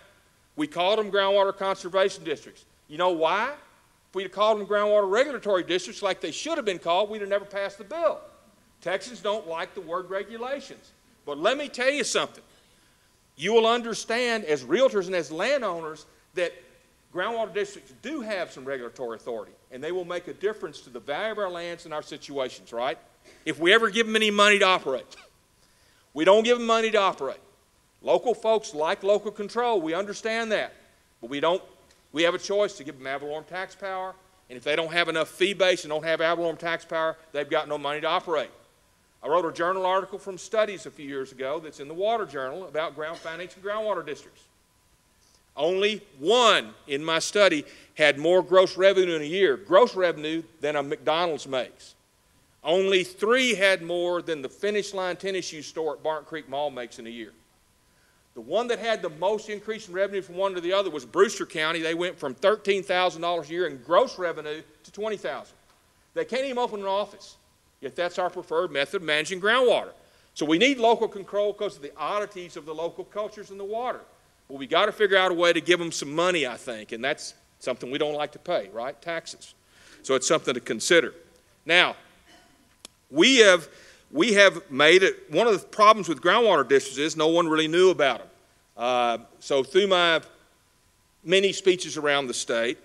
[SPEAKER 1] We called them groundwater conservation districts. You know why? If we'd have called them groundwater regulatory districts like they should have been called, we'd have never passed the bill. Texans don't like the word regulations. But let me tell you something. You will understand as realtors and as landowners that groundwater districts do have some regulatory authority, and they will make a difference to the value of our lands and our situations, right? If we ever give them any money to operate, we don't give them money to operate. Local folks like local control, we understand that, but we don't. We have a choice to give them ad tax power, and if they don't have enough fee base and don't have ad tax power, they've got no money to operate. I wrote a journal article from studies a few years ago that's in the Water Journal about ground financing groundwater districts. Only one in my study had more gross revenue in a year, gross revenue, than a McDonald's makes. Only three had more than the Finish Line tennis shoe store at Barton Creek Mall makes in a year. The one that had the most increase in revenue from one to the other was Brewster County. They went from $13,000 a year in gross revenue to $20,000. They can't even open an office, yet that's our preferred method of managing groundwater. So we need local control because of the oddities of the local cultures and the water. But we got to figure out a way to give them some money, I think, and that's something we don't like to pay, right? Taxes. So it's something to consider. Now, we have we have made it one of the problems with groundwater districts is no one really knew about them. Uh, so through my many speeches around the state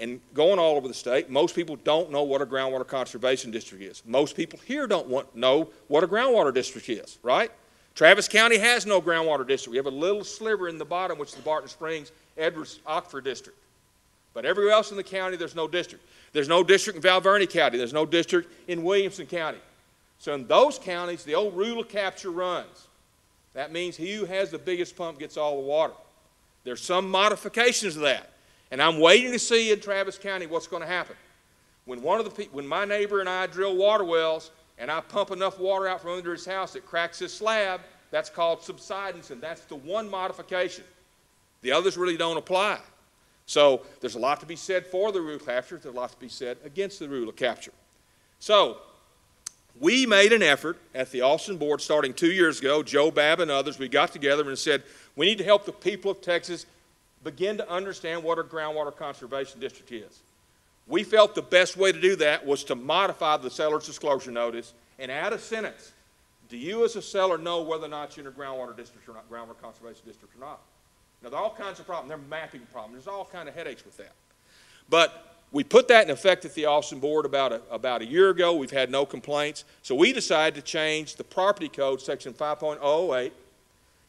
[SPEAKER 1] and going all over the state, most people don't know what a groundwater conservation district is. Most people here don't want know what a groundwater district is, right? Travis County has no groundwater district. We have a little sliver in the bottom, which is the Barton Springs Edwards Aquifer District. But everywhere else in the county, there's no district. There's no district in Val Verde County. There's no district in Williamson County. So in those counties, the old rule of capture runs. That means he who has the biggest pump gets all the water. There's some modifications of that. And I'm waiting to see in Travis County what's going to happen. When one of the pe- when my neighbor and I drill water wells and I pump enough water out from under his house that cracks his slab, that's called subsidence, and that's the one modification. The others really don't apply. So there's a lot to be said for the rule of capture. There's a lot to be said against the rule of capture. So we made an effort at the Austin Board starting two years ago, Joe Babb and others, we got together and said, we need to help the people of Texas begin to understand what a groundwater conservation district is. We felt the best way to do that was to modify the seller's disclosure notice and add a sentence. Do you as a seller know whether or not you're in a groundwater district or not, groundwater conservation district or not? Now, there are all kinds of problems. There are mapping problems. There's all kind of headaches with that. But we put that in effect at the Austin Board about a, about a year ago. We've had no complaints. So we decided to change the property code, section 5.008,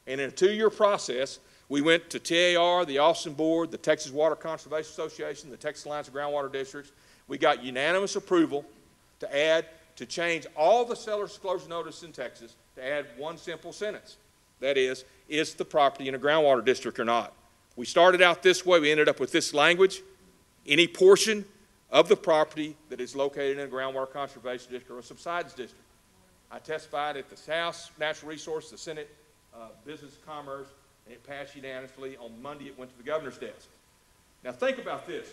[SPEAKER 1] and in a two-year process, we went to TAR, the Austin Board, the Texas Water Conservation Association, the Texas Alliance of Groundwater Districts. We got unanimous approval to add, to change all the seller disclosure notice in Texas to add one simple sentence. That is, is the property in a groundwater district or not? We started out this way. We ended up with this language. Any portion of the property that is located in a groundwater conservation district or a subsidence district. I testified at the House Natural Resource, the Senate uh, Business Commerce, and it passed unanimously. On Monday, it went to the governor's desk. Now, think about this.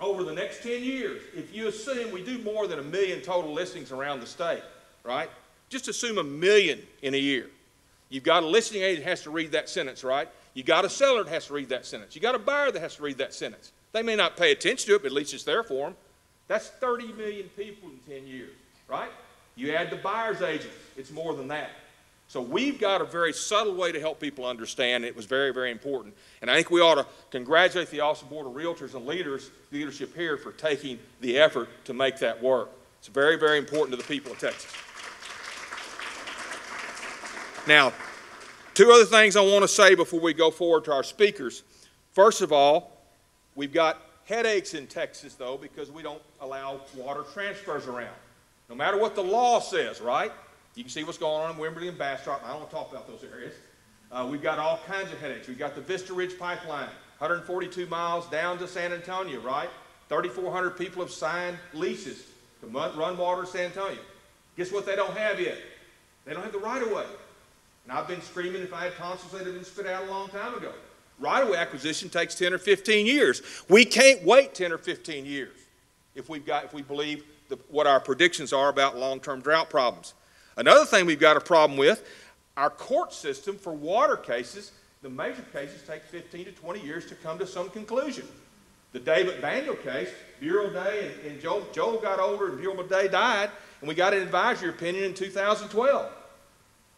[SPEAKER 1] Over the next 10 years, if you assume we do more than a million total listings around the state, right? Just assume a million in a year. You've got a listing agent that has to read that sentence, right? You got a seller that has to read that sentence. You got a buyer that has to read that sentence. They may not pay attention to it, but at least it's there for them. That's 30 million people in 10 years, right? You add the buyer's agents, it's more than that. So we've got a very subtle way to help people understand. It was very, very important. And I think we ought to congratulate the Austin Board of Realtors and leaders, leadership here for taking the effort to make that work. It's very, very important to the people of Texas. Now, two other things I want to say before we go forward to our speakers. First of all, we've got headaches in Texas, though, because we don't allow water transfers around. No matter what the law says, right? You can see what's going on in Wimberley and Bastrop. I don't want to talk about those areas. Uh, we've got all kinds of headaches. We've got the Vista Ridge Pipeline, 142 miles down to San Antonio, right? 3,400 people have signed leases to run water to San Antonio. Guess what they don't have yet? They don't have the right of way. And I've been screaming if I had tonsils, they'd have been spit out a long time ago. Right away acquisition takes 10 or 15 years. We can't wait 10 or 15 years if we've got if we believe the, what our predictions are about long-term drought problems. Another thing we've got a problem with, our court system for water cases, the major cases take 15 to 20 years to come to some conclusion. The David McDaniel case, Burrell Day, and, and Joel, Joel got older and Burrell Day died, and we got an advisory opinion in 2012.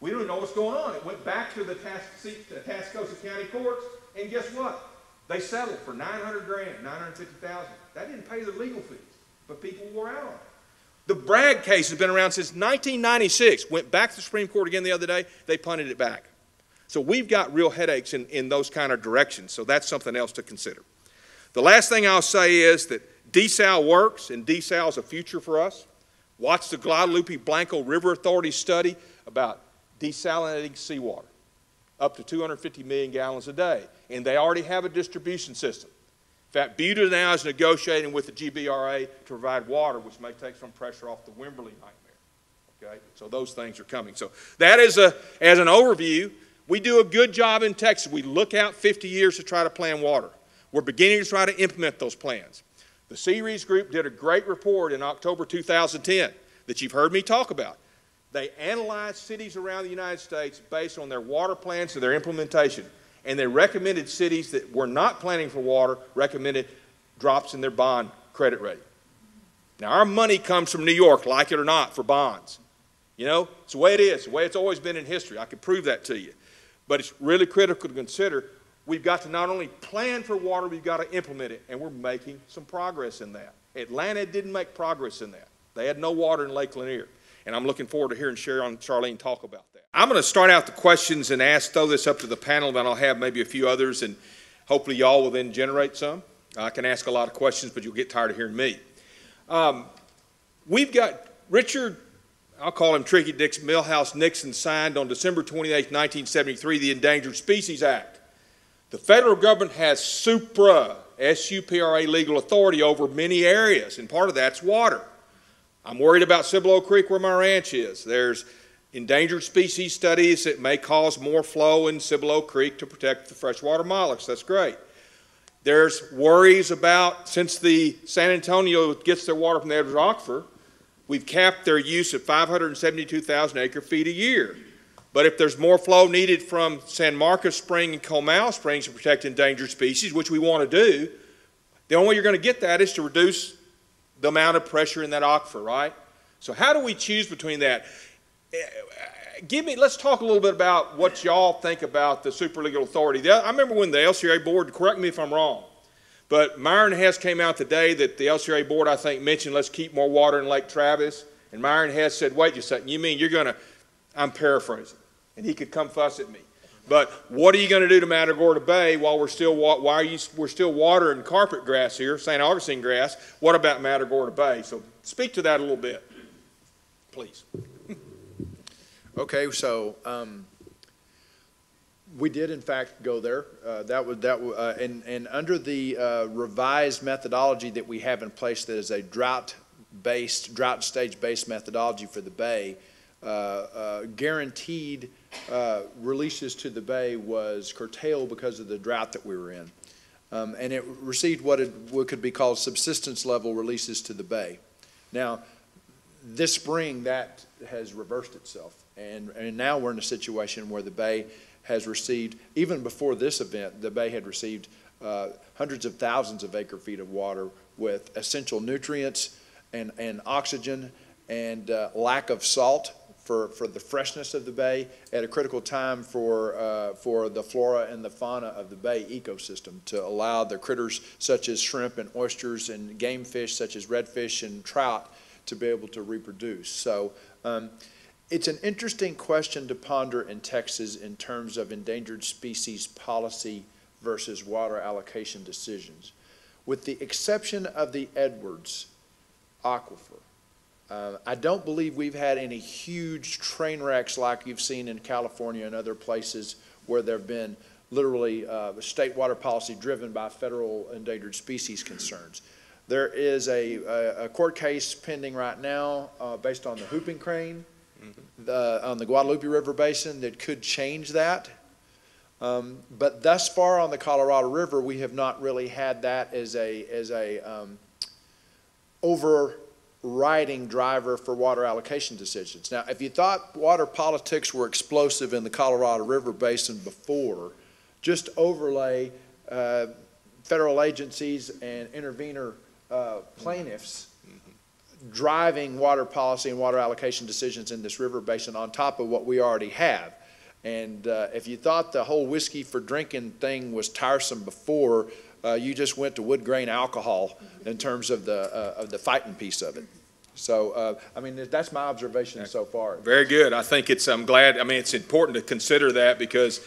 [SPEAKER 1] We don't know what's going on. It went back to the Atascosa County courts, and guess what? They settled for 900 grand, 950,000. That didn't pay the legal fees, but people wore out on it. The Bragg case has been around since 1996. Went back to the Supreme Court again the other day. They punted it back. So we've got real headaches in, in those kind of directions. So that's something else to consider. The last thing I'll say is that desal works, and desal is a future for us. Watch the Guadalupe Blanco River Authority study about desalinating seawater up to 250 million gallons a day. And they already have a distribution system. In fact, Buda now is negotiating with the GBRA to provide water, which may take some pressure off the Wimberley nightmare. Okay, so those things are coming. So that is a, as an overview, we do a good job in Texas. We look out 50 years to try to plan water. We're beginning to try to implement those plans. The Ceres Group did a great report in October 2010 that you've heard me talk about. They analyzed cities around the United States based on their water plans and their implementation. And they recommended cities that were not planning for water, recommended drops in their bond credit rating. Now, our money comes from New York, like it or not, for bonds. You know, it's the way it is, the way it's always been in history. I can prove that to you. But it's really critical to consider we've got to not only plan for water, we've got to implement it, and we're making some progress in that. Atlanta didn't make progress in that. They had no water in Lake Lanier and I'm looking forward to hearing Sharon Sharlene talk about that. I'm going to start out the questions and ask, throw this up to the panel, then I'll have maybe a few others, and hopefully y'all will then generate some. I can ask a lot of questions, but you'll get tired of hearing me. Um, we've got Richard, I'll call him Tricky Dix, Milhous Nixon signed on December 28, 1973, the Endangered Species Act. The federal government has supra, S-U-P-R-A, legal authority over many areas, and part of that's water. I'm worried about Cibolo Creek where my ranch is. There's endangered species studies that may cause more flow in Cibolo Creek to protect the freshwater mollusks. That's great. There's worries about, since the San Antonio gets their water from the Edwards Aquifer, we've capped their use at 572,000 acre feet a year. But if there's more flow needed from San Marcos Spring and Comal Springs to protect endangered species, which we want to do, the only way you're going to get that is to reduce the amount of pressure in that aquifer, right? So how do we choose between that? Give me, let's talk a little bit about what y'all think about the superlegal authority. I remember when the LCRA board, correct me if I'm wrong, but Myron Hess came out today that the LCRA board, I think, mentioned let's keep more water in Lake Travis. And Myron Hess said, wait a second, you mean you're gonna, I'm paraphrasing, and he could come fuss at me. But what are you gonna do to Matagorda Bay while we're still, why you, we're still watering carpet grass here, St. Augustine grass? What about Matagorda Bay? So speak to that a little bit, please. <laughs>
[SPEAKER 2] Okay, so, um, we did in fact go there. Uh, that was, that, uh, and, and under the, uh, revised methodology that we have in place that is a drought-based, drought stage-based methodology for the bay, guaranteed, uh, releases to the bay was curtailed because of the drought that we were in. Um, and it received what it, what could be called subsistence level releases to the bay. Now, this spring, that has reversed itself. And, and now we're in a situation where the bay has received, even before this event, the bay had received uh, hundreds of thousands of acre feet of water with essential nutrients and, and oxygen and uh, lack of salt for, for the freshness of the bay at a critical time for, uh, for the flora and the fauna of the bay ecosystem to allow the critters such as shrimp and oysters and game fish such as redfish and trout to be able to reproduce. So um, it's an interesting question to ponder in Texas in terms of endangered species policy versus water allocation decisions. With the exception of the Edwards aquifer, uh, I don't believe we've had any huge train wrecks like you've seen in California and other places where there have been literally uh, state water policy driven by federal endangered species concerns. There is a, a, a court case pending right now uh, based on the whooping crane the, on the Guadalupe River Basin that could change that. Um, but thus far on the Colorado River, we have not really had that as a, as a um, overriding driver for water allocation decisions. Now, if you thought water politics were explosive in the Colorado River Basin before, just overlay uh, federal agencies and intervenor uh, plaintiffs driving water policy and water allocation decisions in this river basin on top of what we already have. And uh, if you thought the whole whiskey for drinking thing was tiresome before, uh, you just went to wood grain alcohol in terms of the, uh, of the fighting piece of it. So, uh, I mean, that's my observation so far.
[SPEAKER 1] Very good. I think it's, I'm glad, I mean, it's important to consider that because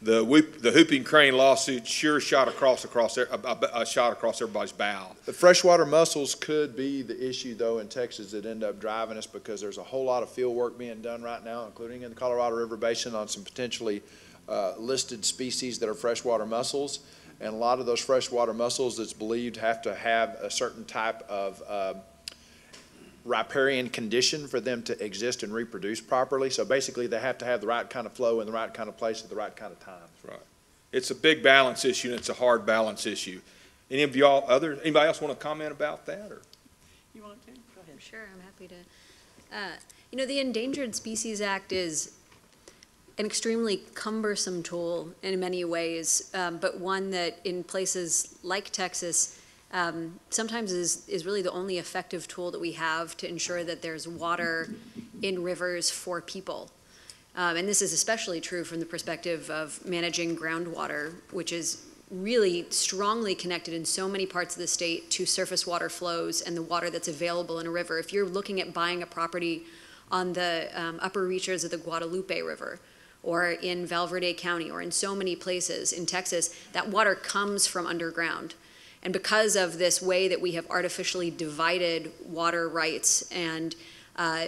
[SPEAKER 1] the whoop, the Whooping Crane lawsuit sure shot across, across, a, a, a shot across everybody's bow.
[SPEAKER 2] The freshwater mussels could be the issue, though, in Texas that end up driving us because there's a whole lot of field work being done right now, including in the Colorado River Basin on some potentially uh, listed species that are freshwater mussels. And a lot of those freshwater mussels, it's believed, have to have a certain type of uh, riparian condition for them to exist and reproduce properly. So basically, they have to have the right kind of flow in the right kind of place at the right kind of time. Right.
[SPEAKER 1] It's a big balance issue and it's a hard balance issue. Any of y'all, other, anybody else want to comment about that or?
[SPEAKER 5] You want to? Go ahead.
[SPEAKER 3] Sure, I'm happy to. Uh, You know, the Endangered Species Act is an extremely cumbersome tool in many ways, um, but one that in places like Texas, um, sometimes is, is really the only effective tool that we have to ensure that there's water in rivers for people. Um, And this is especially true from the perspective of managing groundwater, which is really strongly connected in so many parts of the state to surface water flows and the water that's available in a river. If you're looking at buying a property on the um, upper reaches of the Guadalupe River, or in Val Verde County, or in so many places in Texas, that water comes from underground. And because of this way that we have artificially divided water rights and uh,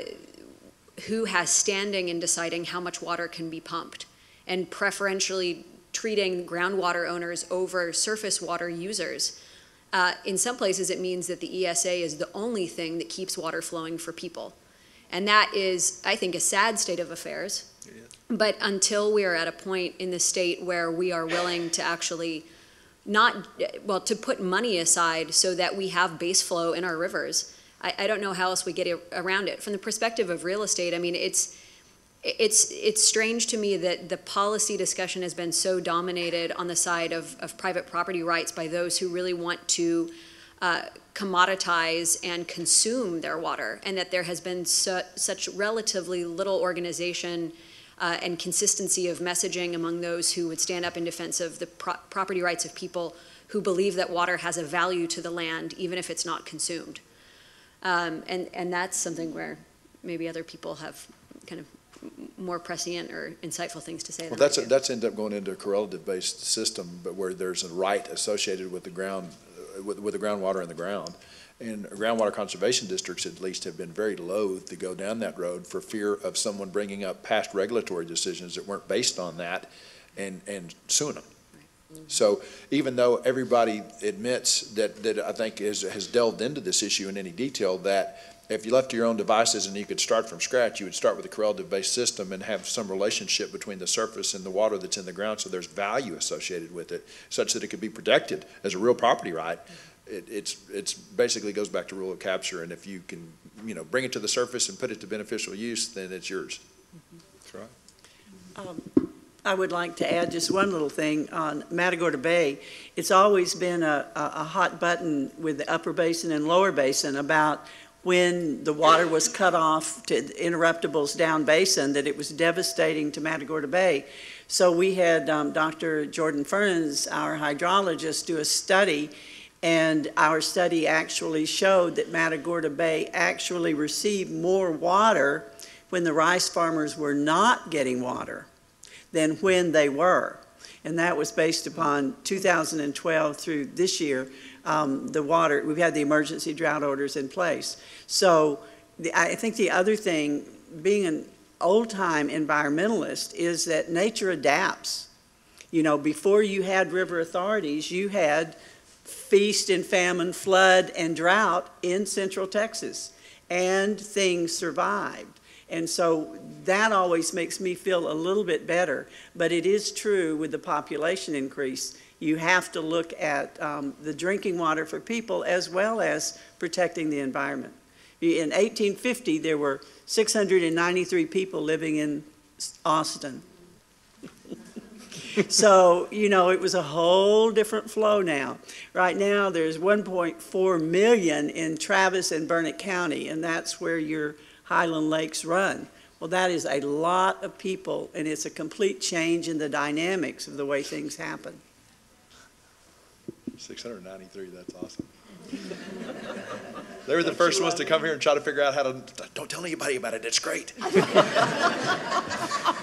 [SPEAKER 3] who has standing in deciding how much water can be pumped, and preferentially treating groundwater owners over surface water users. Uh, in some places, it means that the ESA is the only thing that keeps water flowing for people. And that is, I think, a sad state of affairs. But until we are at a point in the state where we are willing to actually not, well, to put money aside so that we have base flow in our rivers, I, I don't know how else we get around it. From the perspective of real estate, I mean, it's, it's, it's strange to me that the policy discussion has been so dominated on the side of, of private property rights by those who really want to uh, commoditize and consume their water, and that there has been su- such relatively little organization uh, and consistency of messaging among those who would stand up in defense of the pro- property rights of people who believe that water has a value to the land, even if it's not consumed. Um, and, and that's something where maybe other people have kind of more prescient or insightful things to say
[SPEAKER 2] Well, that's,
[SPEAKER 3] do.
[SPEAKER 2] that's ended up going into a correlative-based system, but where there's a right associated with the ground, uh, with, with the groundwater in the ground. And groundwater conservation districts at least have been very loath to go down that road for fear of someone bringing up past regulatory decisions that weren't based on that and, and suing them. So even though everybody admits that, that I think is, has delved into this issue in any detail, that if you left to your own devices and you could start from scratch, you would start with a correlative-based system and have some relationship between the surface and the water that's in the ground, so there's value associated with it, such that it could be protected as a real property right. It, it's, it's basically goes back to rule of capture, and if you can, you know, bring it to the surface and put it to beneficial use, then it's yours. That's right.
[SPEAKER 5] Um, I would like to add just one little thing on Matagorda Bay. It's always been a, a a hot button with the upper basin and lower basin about when the water was cut off to interruptibles down basin, that it was devastating to Matagorda Bay. So we had um, Dr. Jordan Ferns, our hydrologist, do a study, and our study actually showed that Matagorda Bay actually received more water when the rice farmers were not getting water than when they were. And that was based upon 2012 through this year, um, the water, we've had the emergency drought orders in place. So the, I think the other thing, being an old-time environmentalist, is that nature adapts. You know, before you had river authorities, you had feast and famine, flood and drought in central Texas, and things survived. And so that always makes me feel a little bit better. But it is true with the population increase, you have to look at um, the drinking water for people as well as protecting the environment. In 1850, there were 693 people living in Austin. So, you know, it was a whole different flow now. Right now, there's 1.4 million in Travis and Burnet County, and that's where your Highland Lakes run. Well, that is a lot of people, and it's a complete change in the dynamics of the way things happen.
[SPEAKER 2] Six hundred and ninety-three, that's awesome. They were the first ones to come here and try to figure out how to, don't tell anybody about it, it's great. <laughs>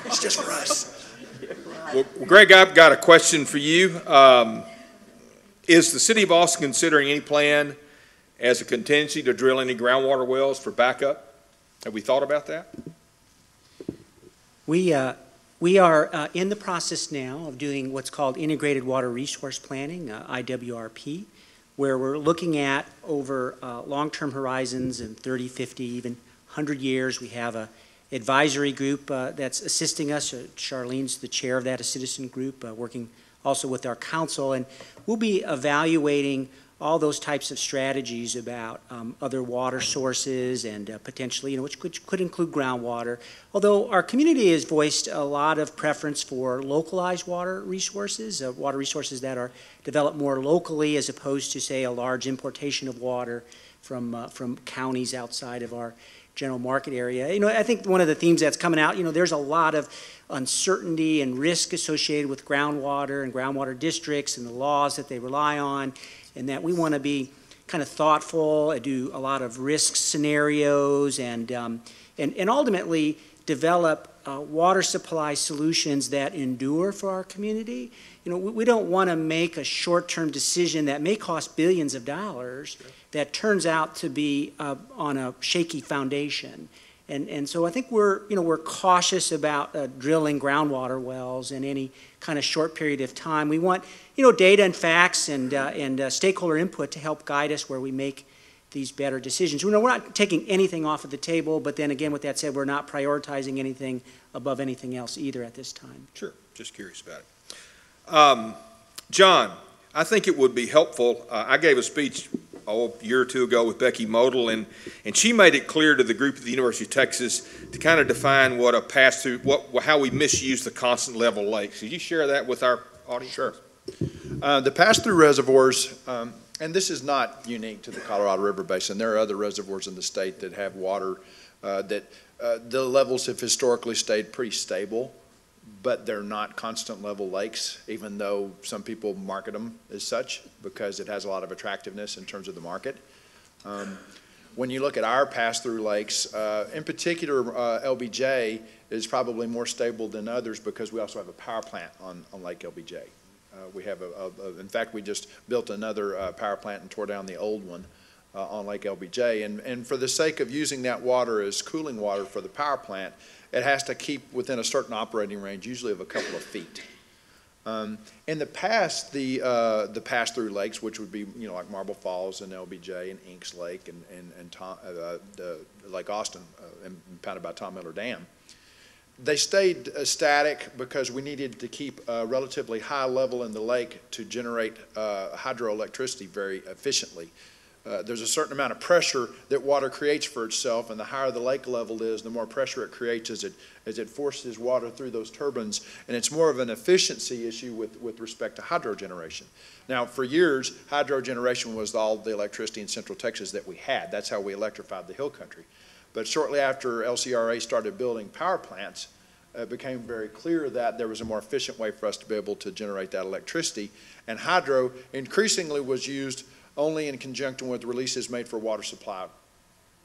[SPEAKER 2] It's just for us.
[SPEAKER 1] Well, Greg, I've got a question for you. Um, Is the city of Austin considering any plan as a contingency to drill any groundwater wells for backup? Have we thought about that?
[SPEAKER 4] We, uh, we are uh, in the process now of doing what's called Integrated Water Resource Planning, uh, IWRP, where we're looking at over uh, long-term horizons in 30, 50, even 100 years. We have a advisory group uh, that's assisting us. Uh, Sharlene's the chair of that, a citizen group, uh, working also with our council. And we'll be evaluating all those types of strategies about um, other water sources and uh, potentially, you know, which could, could include groundwater. Although our community has voiced a lot of preference for localized water resources, uh, water resources that are developed more locally as opposed to, say, a large importation of water from, uh, from counties outside of our general market area. You know, I think one of the themes that's coming out, you know, there's a lot of uncertainty and risk associated with groundwater and groundwater districts and the laws that they rely on, and that we want to be kind of thoughtful and do a lot of risk scenarios and, um, and, and ultimately develop uh, water supply solutions that endure for our community. You know, we, we don't want to make a short-term decision that may cost billions of dollars that turns out to be uh, on a shaky foundation. And, and so I think we're, you know, we're cautious about uh, drilling groundwater wells in any kind of short period of time. We want, you know, data and facts and, uh, and uh, stakeholder input to help guide us where we make these better decisions. You know, we're not taking anything off of the table, but then again, with that said, we're not prioritizing anything above anything else either at this time.
[SPEAKER 1] Sure, just curious about it. Um, John, I think it would be helpful, uh, I gave a speech oh, a year or two ago with Becky Motl, and, and she made it clear to the group at the University of Texas to kind of define what a pass-through, what, how we misuse the constant level lakes. Could you share that with our audience?
[SPEAKER 2] Sure. Uh, The pass-through reservoirs, um, and this is not unique to the Colorado River Basin. There are other reservoirs in the state that have water uh, that, uh, the levels have historically stayed pretty stable, but they're not constant level lakes, even though some people market them as such because it has a lot of attractiveness in terms of the market. Um, When you look at our pass-through lakes, uh, in particular, uh, LBJ is probably more stable than others because we also have a power plant on, on Lake LBJ. Uh, We have a, a- a- in fact, we just built another uh, power plant and tore down the old one uh, on Lake LBJ. And, and for the sake of using that water as cooling water for the power plant, it has to keep within a certain operating range, usually of a couple of feet. Um, In the past, the, uh, the pass-through lakes, which would be, you know, like Marble Falls and LBJ and Inks Lake and, and, and Tom, uh, the, Lake Austin, uh, impounded by Tom Miller Dam, they stayed uh, static because we needed to keep a relatively high level in the lake to generate uh, hydroelectricity very efficiently. Uh, There's a certain amount of pressure that water creates for itself, and the higher the lake level is, the more pressure it creates as it, as it forces water through those turbines. And it's more of an efficiency issue with, with respect to hydro generation. Now, for years, hydro generation was all the electricity in central Texas that we had. That's how we electrified the hill country. But shortly after LCRA started building power plants, it became very clear that there was a more efficient way for us to be able to generate that electricity. And hydro increasingly was used only in conjunction with releases made for water supply.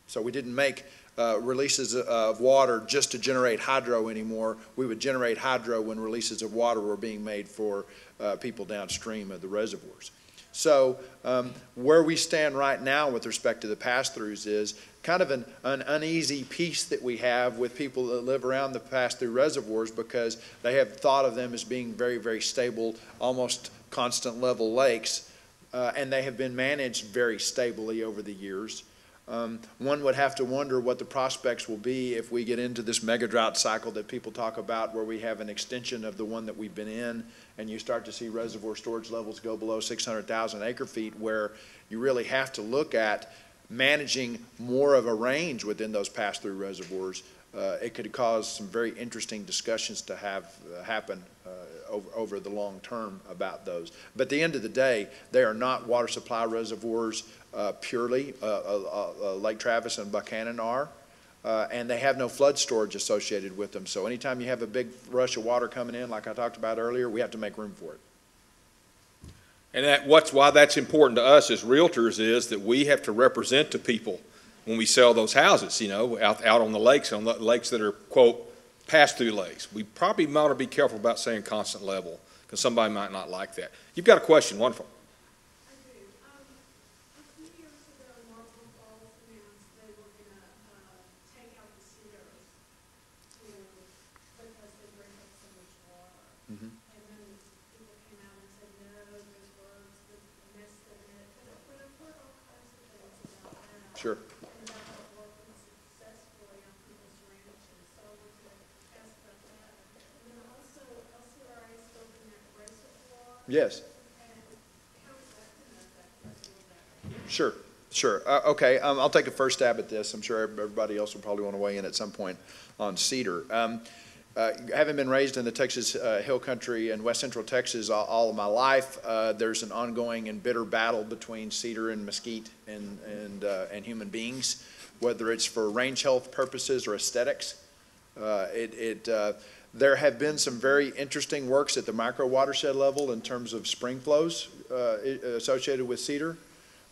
[SPEAKER 2] So we didn't make uh, releases of water just to generate hydro anymore. We would generate hydro when releases of water were being made for uh, people downstream of the reservoirs. So um, where we stand right now with respect to the pass-throughs is kind of an, an uneasy piece that we have with people that live around the pass-through reservoirs because they have thought of them as being very, very stable, almost constant level lakes, uh, and they have been managed very stably over the years. Um, one would have to wonder what the prospects will be if we get into this mega drought cycle that people talk about, where we have an extension of the one that we've been in, and you start to see reservoir storage levels go below 600,000 acre feet, where you really have to look at managing more of a range within those pass-through reservoirs. Uh, it could cause some very interesting discussions to have uh, happen uh, over, over the long term about those. But at the end of the day, they are not water supply reservoirs uh, purely. Uh, uh, Lake Travis and Buchanan are. And they have no flood storage associated with them. So anytime you have a big rush of water coming in, like I talked about earlier, we have to make room for it.
[SPEAKER 1] And that, what's, why that's important to us as realtors is that we have to represent to people when we sell those houses, you know, out, out on the lakes, on the lakes that are, quote, pass-through lakes. We probably ought to be careful about saying constant level, because somebody might not like that. You've got a question, wonderful.
[SPEAKER 6] I
[SPEAKER 2] Yes. Sure, sure. Uh, okay, um, I'll take a first stab at this. I'm sure everybody else will probably want to weigh in at some point on cedar. Um, uh, having been raised in the Texas uh, Hill Country and West Central Texas all, all of my life, uh, there's an ongoing and bitter battle between cedar and mesquite and and uh, and human beings, whether it's for range health purposes or aesthetics. Uh, it it uh, there have been some very interesting works at the micro watershed level in terms of spring flows uh, associated with cedar.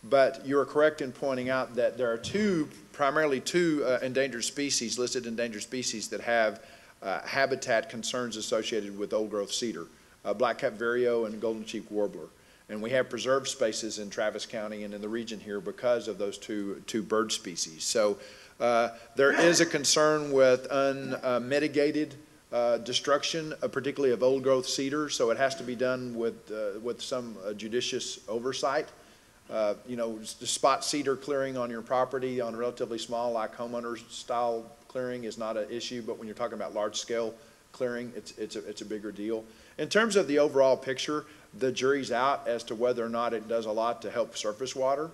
[SPEAKER 2] But you are correct in pointing out that there are two, primarily two uh, endangered species, listed endangered species that have uh, habitat concerns associated with old-growth cedar, uh, black-cap vireo and golden cheek warbler. And we have preserved spaces in Travis County and in the region here because of those two, two bird species. So uh, there is a concern with unmitigated uh, destruction, uh, particularly of old-growth cedar, so it has to be done with, uh, with some uh, judicious oversight. Uh, You know, spot cedar clearing on your property on relatively small, like homeowner-style clearing is not an issue, but when you're talking about large-scale clearing, it's, it's a, it's a bigger deal. In terms of the overall picture, the jury's out as to whether or not it does a lot to help surface water.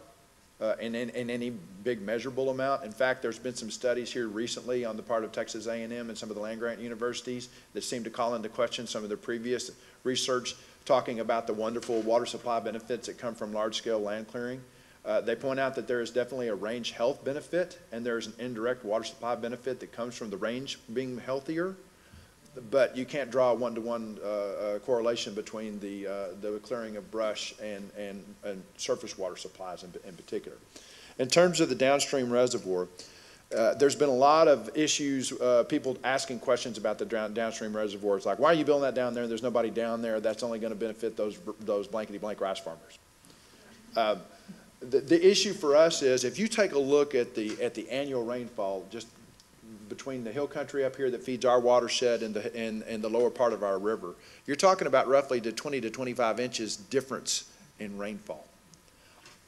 [SPEAKER 2] Uh, in, in, in any big measurable amount. In fact, there's been some studies here recently on the part of Texas A&M and some of the land-grant universities that seem to call into question some of their previous research talking about the wonderful water supply benefits that come from large-scale land clearing. Uh, they point out that there is definitely a range health benefit, and there's an indirect water supply benefit that comes from the range being healthier. But you can't draw a one-to-one uh, uh, correlation between the, uh, the clearing of brush and, and, and surface water supplies in, in particular. In terms of the downstream reservoir, uh, there's been a lot of issues, uh, people asking questions about the down- downstream reservoirs, like, why are you building that down there? There's nobody down there. That's only going to benefit those, those blankety-blank rice farmers. Uh, The, the issue for us is, if you take a look at the, at the annual rainfall, just between the hill country up here that feeds our watershed and the, and, and the lower part of our river, you're talking about roughly to twenty to twenty-five inches difference in rainfall.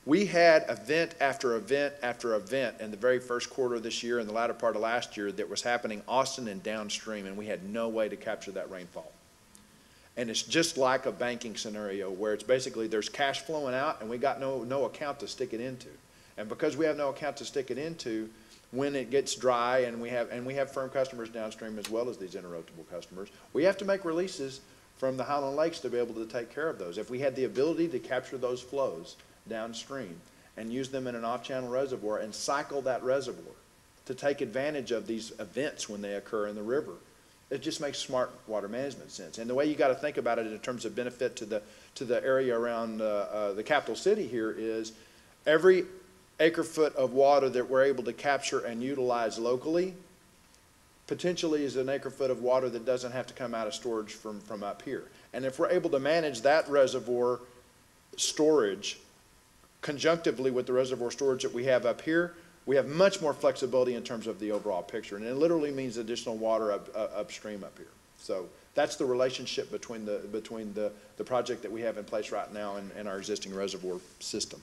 [SPEAKER 2] We had event after event after event in the very first quarter of this year and the latter part of last year that was happening Austin and downstream, and we had no way to capture that rainfall. And it's just like a banking scenario where it's basically there's cash flowing out and we got no, no account to stick it into. And because we have no account to stick it into, when it gets dry and we have, and we have firm customers downstream as well as these interruptible customers, we have to make releases from the Highland Lakes to be able to take care of those. If we had the ability to capture those flows downstream and use them in an off-channel reservoir and cycle that reservoir to take advantage of these events when they occur in the river, it just makes smart water management sense. And the way you got to think about it in terms of benefit to the, to the area around uh, uh, the capital city here is every acre foot of water that we're able to capture and utilize locally potentially is an acre foot of water that doesn't have to come out of storage from, from up here. And if we're able to manage that reservoir storage conjunctively with the reservoir storage that we have up here, we have much more flexibility in terms of the overall picture. And it literally means additional water up, uh, upstream up here. So that's the relationship between the, between the, the project that we have in place right now and, and our existing reservoir system.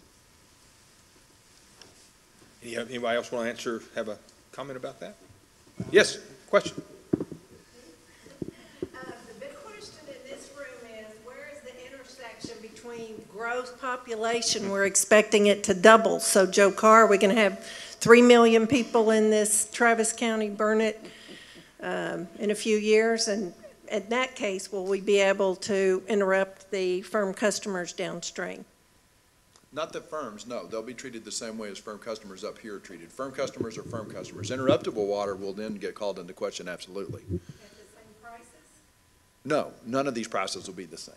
[SPEAKER 1] Any- Anybody else want to answer, have a comment about that? Yes, question?
[SPEAKER 6] Uh, the big question in this room is, where is the intersection between growth population? We're expecting it to double. So Jo Karr, we're gonna have three million people in this Travis County, Burnet, um, in a few years. And in that case, will we be able to interrupt the firm customers downstream?
[SPEAKER 2] Not the firms, no, they'll be treated the same way as firm customers up here are treated. Firm customers are firm customers. Interruptible water will then get called into question, absolutely.
[SPEAKER 6] At the same prices?
[SPEAKER 2] No, none of these prices will be the same.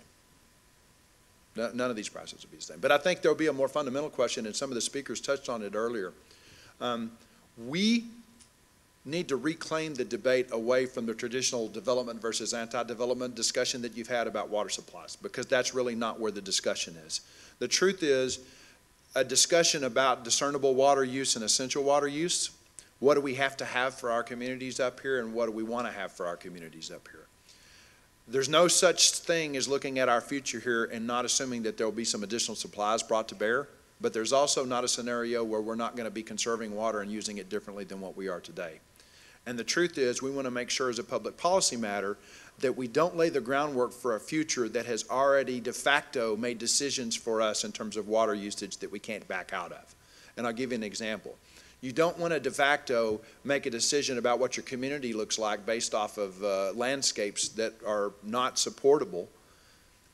[SPEAKER 2] No- None of these prices will be the same. But I think there'll be a more fundamental question, and some of the speakers touched on it earlier. Um, We need to reclaim the debate away from the traditional development versus anti-development discussion that you've had about water supplies, because that's really not where the discussion is. The truth is, a discussion about discernible water use and essential water use, what do we have to have for our communities up here, and what do we want to have for our communities up here? There's no such thing as looking at our future here and not assuming that there'll be some additional supplies brought to bear, but there's also not a scenario where we're not going to be conserving water and using it differently than what we are today. And the truth is, we want to make sure as a public policy matter that we don't lay the groundwork for a future that has already de facto made decisions for us in terms of water usage that we can't back out of. And I'll give you an example. You don't want to de facto make a decision about what your community looks like based off of uh, landscapes that are not supportable,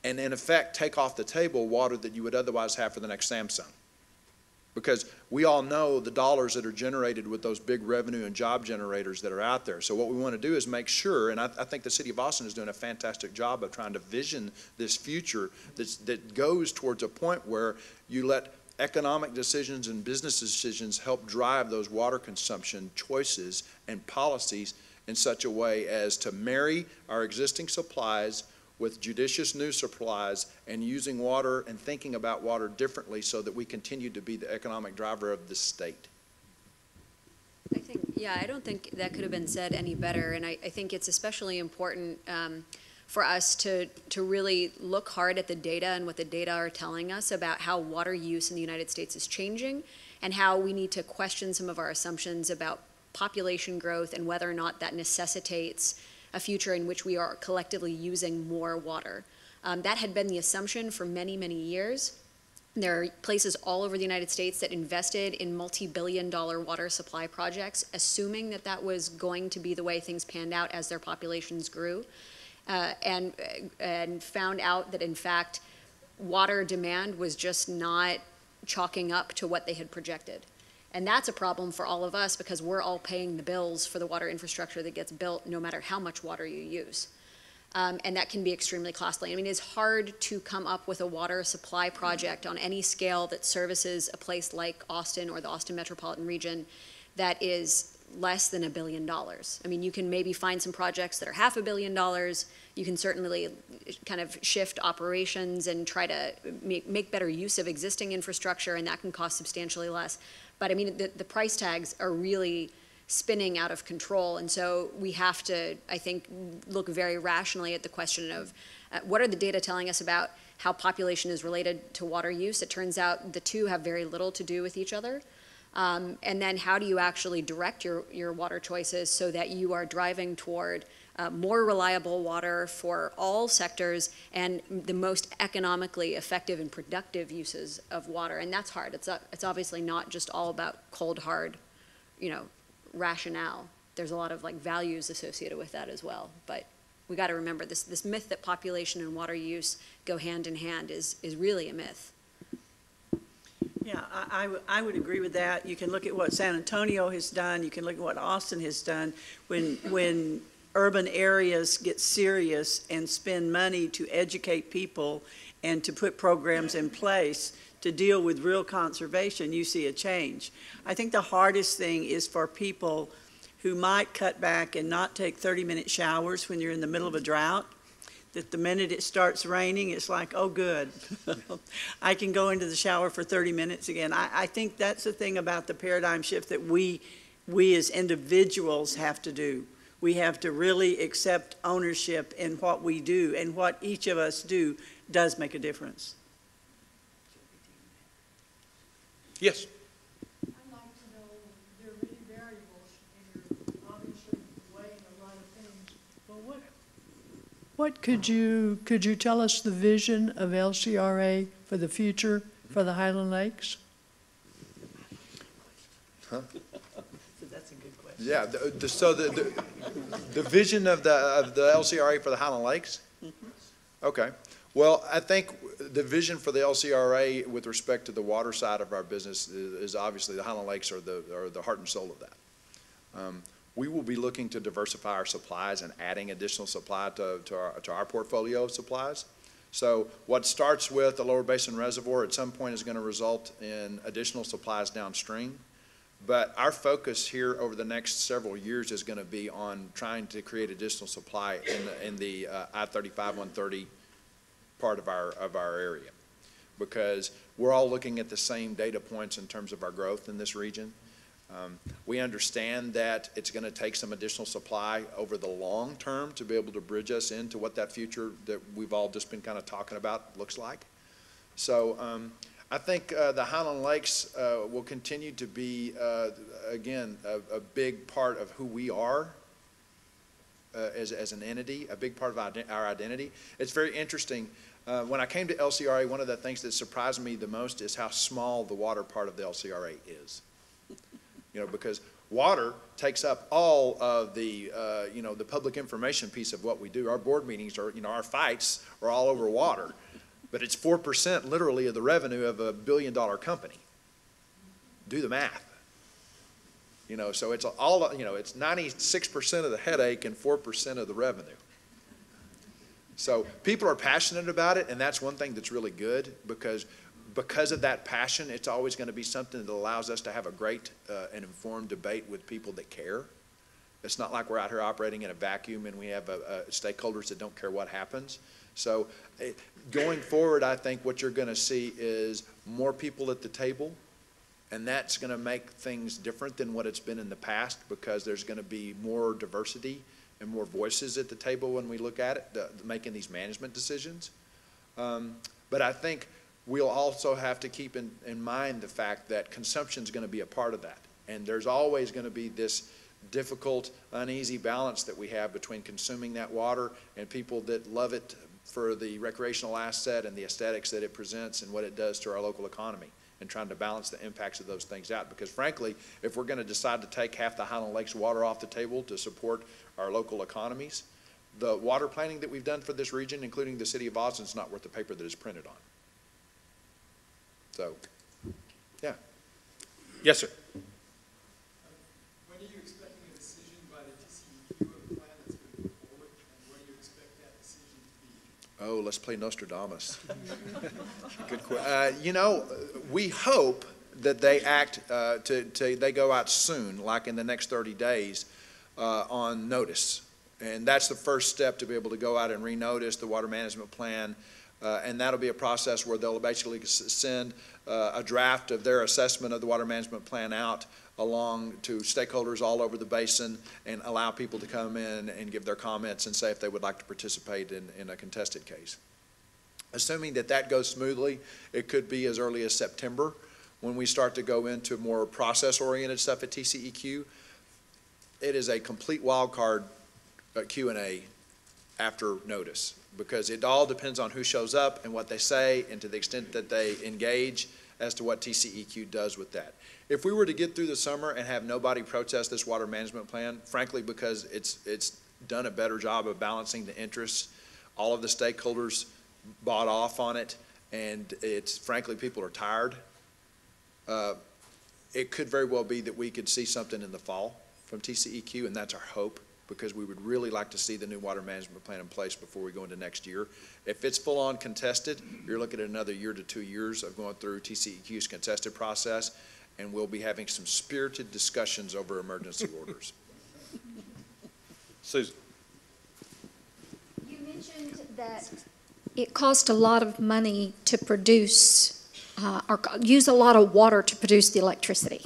[SPEAKER 2] and in effect, take off the table water that you would otherwise have for the next Samsung. Because we all know the dollars that are generated with those big revenue and job generators that are out there. So what we want to do is make sure, and I, I think the city of Austin is doing a fantastic job of trying to vision this future that goes towards a point where you let economic decisions and business decisions help drive those water consumption choices and policies in such a way as to marry our existing supplies with judicious new supplies and using water and thinking about water differently so that we continue to be the economic driver of this state.
[SPEAKER 3] I think, yeah, I don't think that could have been said any better, and I, I think it's especially important um, for us to, to really look hard at the data and what the data are telling us about how water use in the United States is changing, and how we need to question some of our assumptions about population growth and whether or not that necessitates a future in which we are collectively using more water. Um, that had been the assumption for many, many years. There are places all over the United States that invested in multi-billion dollar water supply projects, assuming that that was going to be the way things panned out as their populations grew, uh, and, and found out that in fact, water demand was just not chalking up to what they had projected. And that's a problem for all of us because we're all paying the bills for the water infrastructure that gets built, no matter how much water you use. Um, and that can be extremely costly. I mean, it's hard to come up with a water supply project on any scale that services a place like Austin or the Austin metropolitan region that is less than a billion dollars. I mean, you can maybe find some projects that are half a billion dollars. You can certainly kind of shift operations and try to make, make better use of existing infrastructure, and that can cost substantially less. But I mean, the, the price tags are really spinning out of control. And so we have to, I think, look very rationally at the question of uh, what are the data telling us about how population is related to water use? It turns out the two have very little to do with each other. Um, and then how do you actually direct your, your water choices so that you are driving toward uh, more reliable water for all sectors and the most economically effective and productive uses of water? And that's hard. It's, uh, it's obviously not just all about cold, hard, you know, rationale. There's a lot of like values associated with that as well. But we got to remember this, this myth that population and water use go hand in hand is, is really a myth.
[SPEAKER 5] Yeah, I, I would- I would agree with that. You can look at what San Antonio has done, you can look at what Austin has done. When, when urban areas get serious and spend money to educate people and to put programs in place to deal with real conservation, you see a change. I think the hardest thing is for people who might cut back and not take 30-minute showers when you're in the middle of a drought, that the minute it starts raining, it's like, oh, good. <laughs> I can go into the shower for 30 minutes again. I, I think that's the thing about the paradigm shift that we, we as individuals have to do. We have to really accept ownership in what we do, and what each of us do does make a difference.
[SPEAKER 1] Yes,
[SPEAKER 6] I'd like to know, there are many variables, and you're obviously weighing a lot of things, but what, what could you, could you tell us the vision of LCRA for the future for the Highland Lakes?
[SPEAKER 5] So that's a good question.
[SPEAKER 2] Yeah, the, the, so the, the, the vision of the, of the LCRA for the Highland Lakes? Okay, well, I think the vision for the LCRA with respect to the water side of our business is, is obviously the Highland Lakes are the, are the heart and soul of that. Um, we will be looking to diversify our supplies and adding additional supply to, to our, to our portfolio of supplies. So what starts with the Lower Basin Reservoir at some point is going to result in additional supplies downstream. But our focus here over the next several years is going to be on trying to create additional supply in the, in the uh, I-35, 130 part of our, of our area. Because we're all looking at the same data points in terms of our growth in this region. Um, We understand that it's going to take some additional supply over the long term to be able to bridge us into what that future that we've all just been kind of talking about looks like. So um, I think uh, the Highland Lakes uh, will continue to be, uh, again, a, a big part of who we are uh, as, as an entity, a big part of our, identity. It's very interesting. Uh, when I came to LCRA, one of the things that surprised me the most is how small the water part of the LCRA is. You know, because water takes up all of the, uh, you know, the public information piece of what we do. Our board meetings are, you know, our fights are all over water. But it's four percent literally of the revenue of a billion-dollar company. Do the math. You know, so it's all, you know, it's ninety-six percent of the headache and four percent of the revenue. So people are passionate about it, and that's one thing that's really good, because, because of that passion, it's always going to be something that allows us to have a great uh, and informed debate with people that care. It's not like we're out here operating in a vacuum and we have uh, uh, stakeholders that don't care what happens. So eh, going forward, I think what you're going to see is more people at the table, and that's going to make things different than what it's been in the past because there's going to be more diversity and more voices at the table when we look at it, the, making these management decisions. Um, but I think we'll also have to keep in, in mind the fact that consumption is going to be a part of that. And there's always going to be this difficult, uneasy balance that we have between consuming that water and people that love it for the recreational asset and the aesthetics that it presents and what it does to our local economy and trying to balance the impacts of those things out. Because frankly, if we're going to decide to take half the Highland Lakes water off the table to support our local economies, the water planning that we've done for this region, including the city of Austin, is not worth the paper that it's printed on. So, yeah.
[SPEAKER 1] Yes, sir.
[SPEAKER 7] When are you expecting a decision by the TCEQ of the plan that's moving forward, and what do you expect that decision to be?
[SPEAKER 2] Oh, let's play Nostradamus. <laughs> Good question. uh, you know, we hope that they act, uh, to, to, they go out soon, like in the next thirty days, uh, on notice. And that's the first step to be able to go out and renotice the water management plan. Uh, and that'll be a process where they'll basically send, uh, a draft of their assessment of the water management plan out along to stakeholders all over the basin and allow people to come in and give their comments and say if they would like to participate in, in a contested case. Assuming that that goes smoothly, it could be as early as September when we start to go into more process-oriented stuff at TCEQ. It is a complete wild card uh, Q and A after notice because it all depends on who shows up and what they say and to the extent that they engage as to what TCEQ does with that. If we were to get through the summer and have nobody protest this water management plan, frankly, because it's, it's done a better job of balancing the interests, all of the stakeholders bought off on it, and it's, frankly, people are tired, uh, it could very well be that we could see something in the fall from TCEQ, and that's our hope, because we would really like to see the new water management plan in place before we go into next year. If it's full-on contested, you're looking at another year to two years of going through TCEQ's contested process, and we'll be having some spirited discussions over emergency <laughs> orders.
[SPEAKER 1] Susan.
[SPEAKER 8] You mentioned that it cost a lot of money to produce, uh, or use a lot of water to produce the electricity.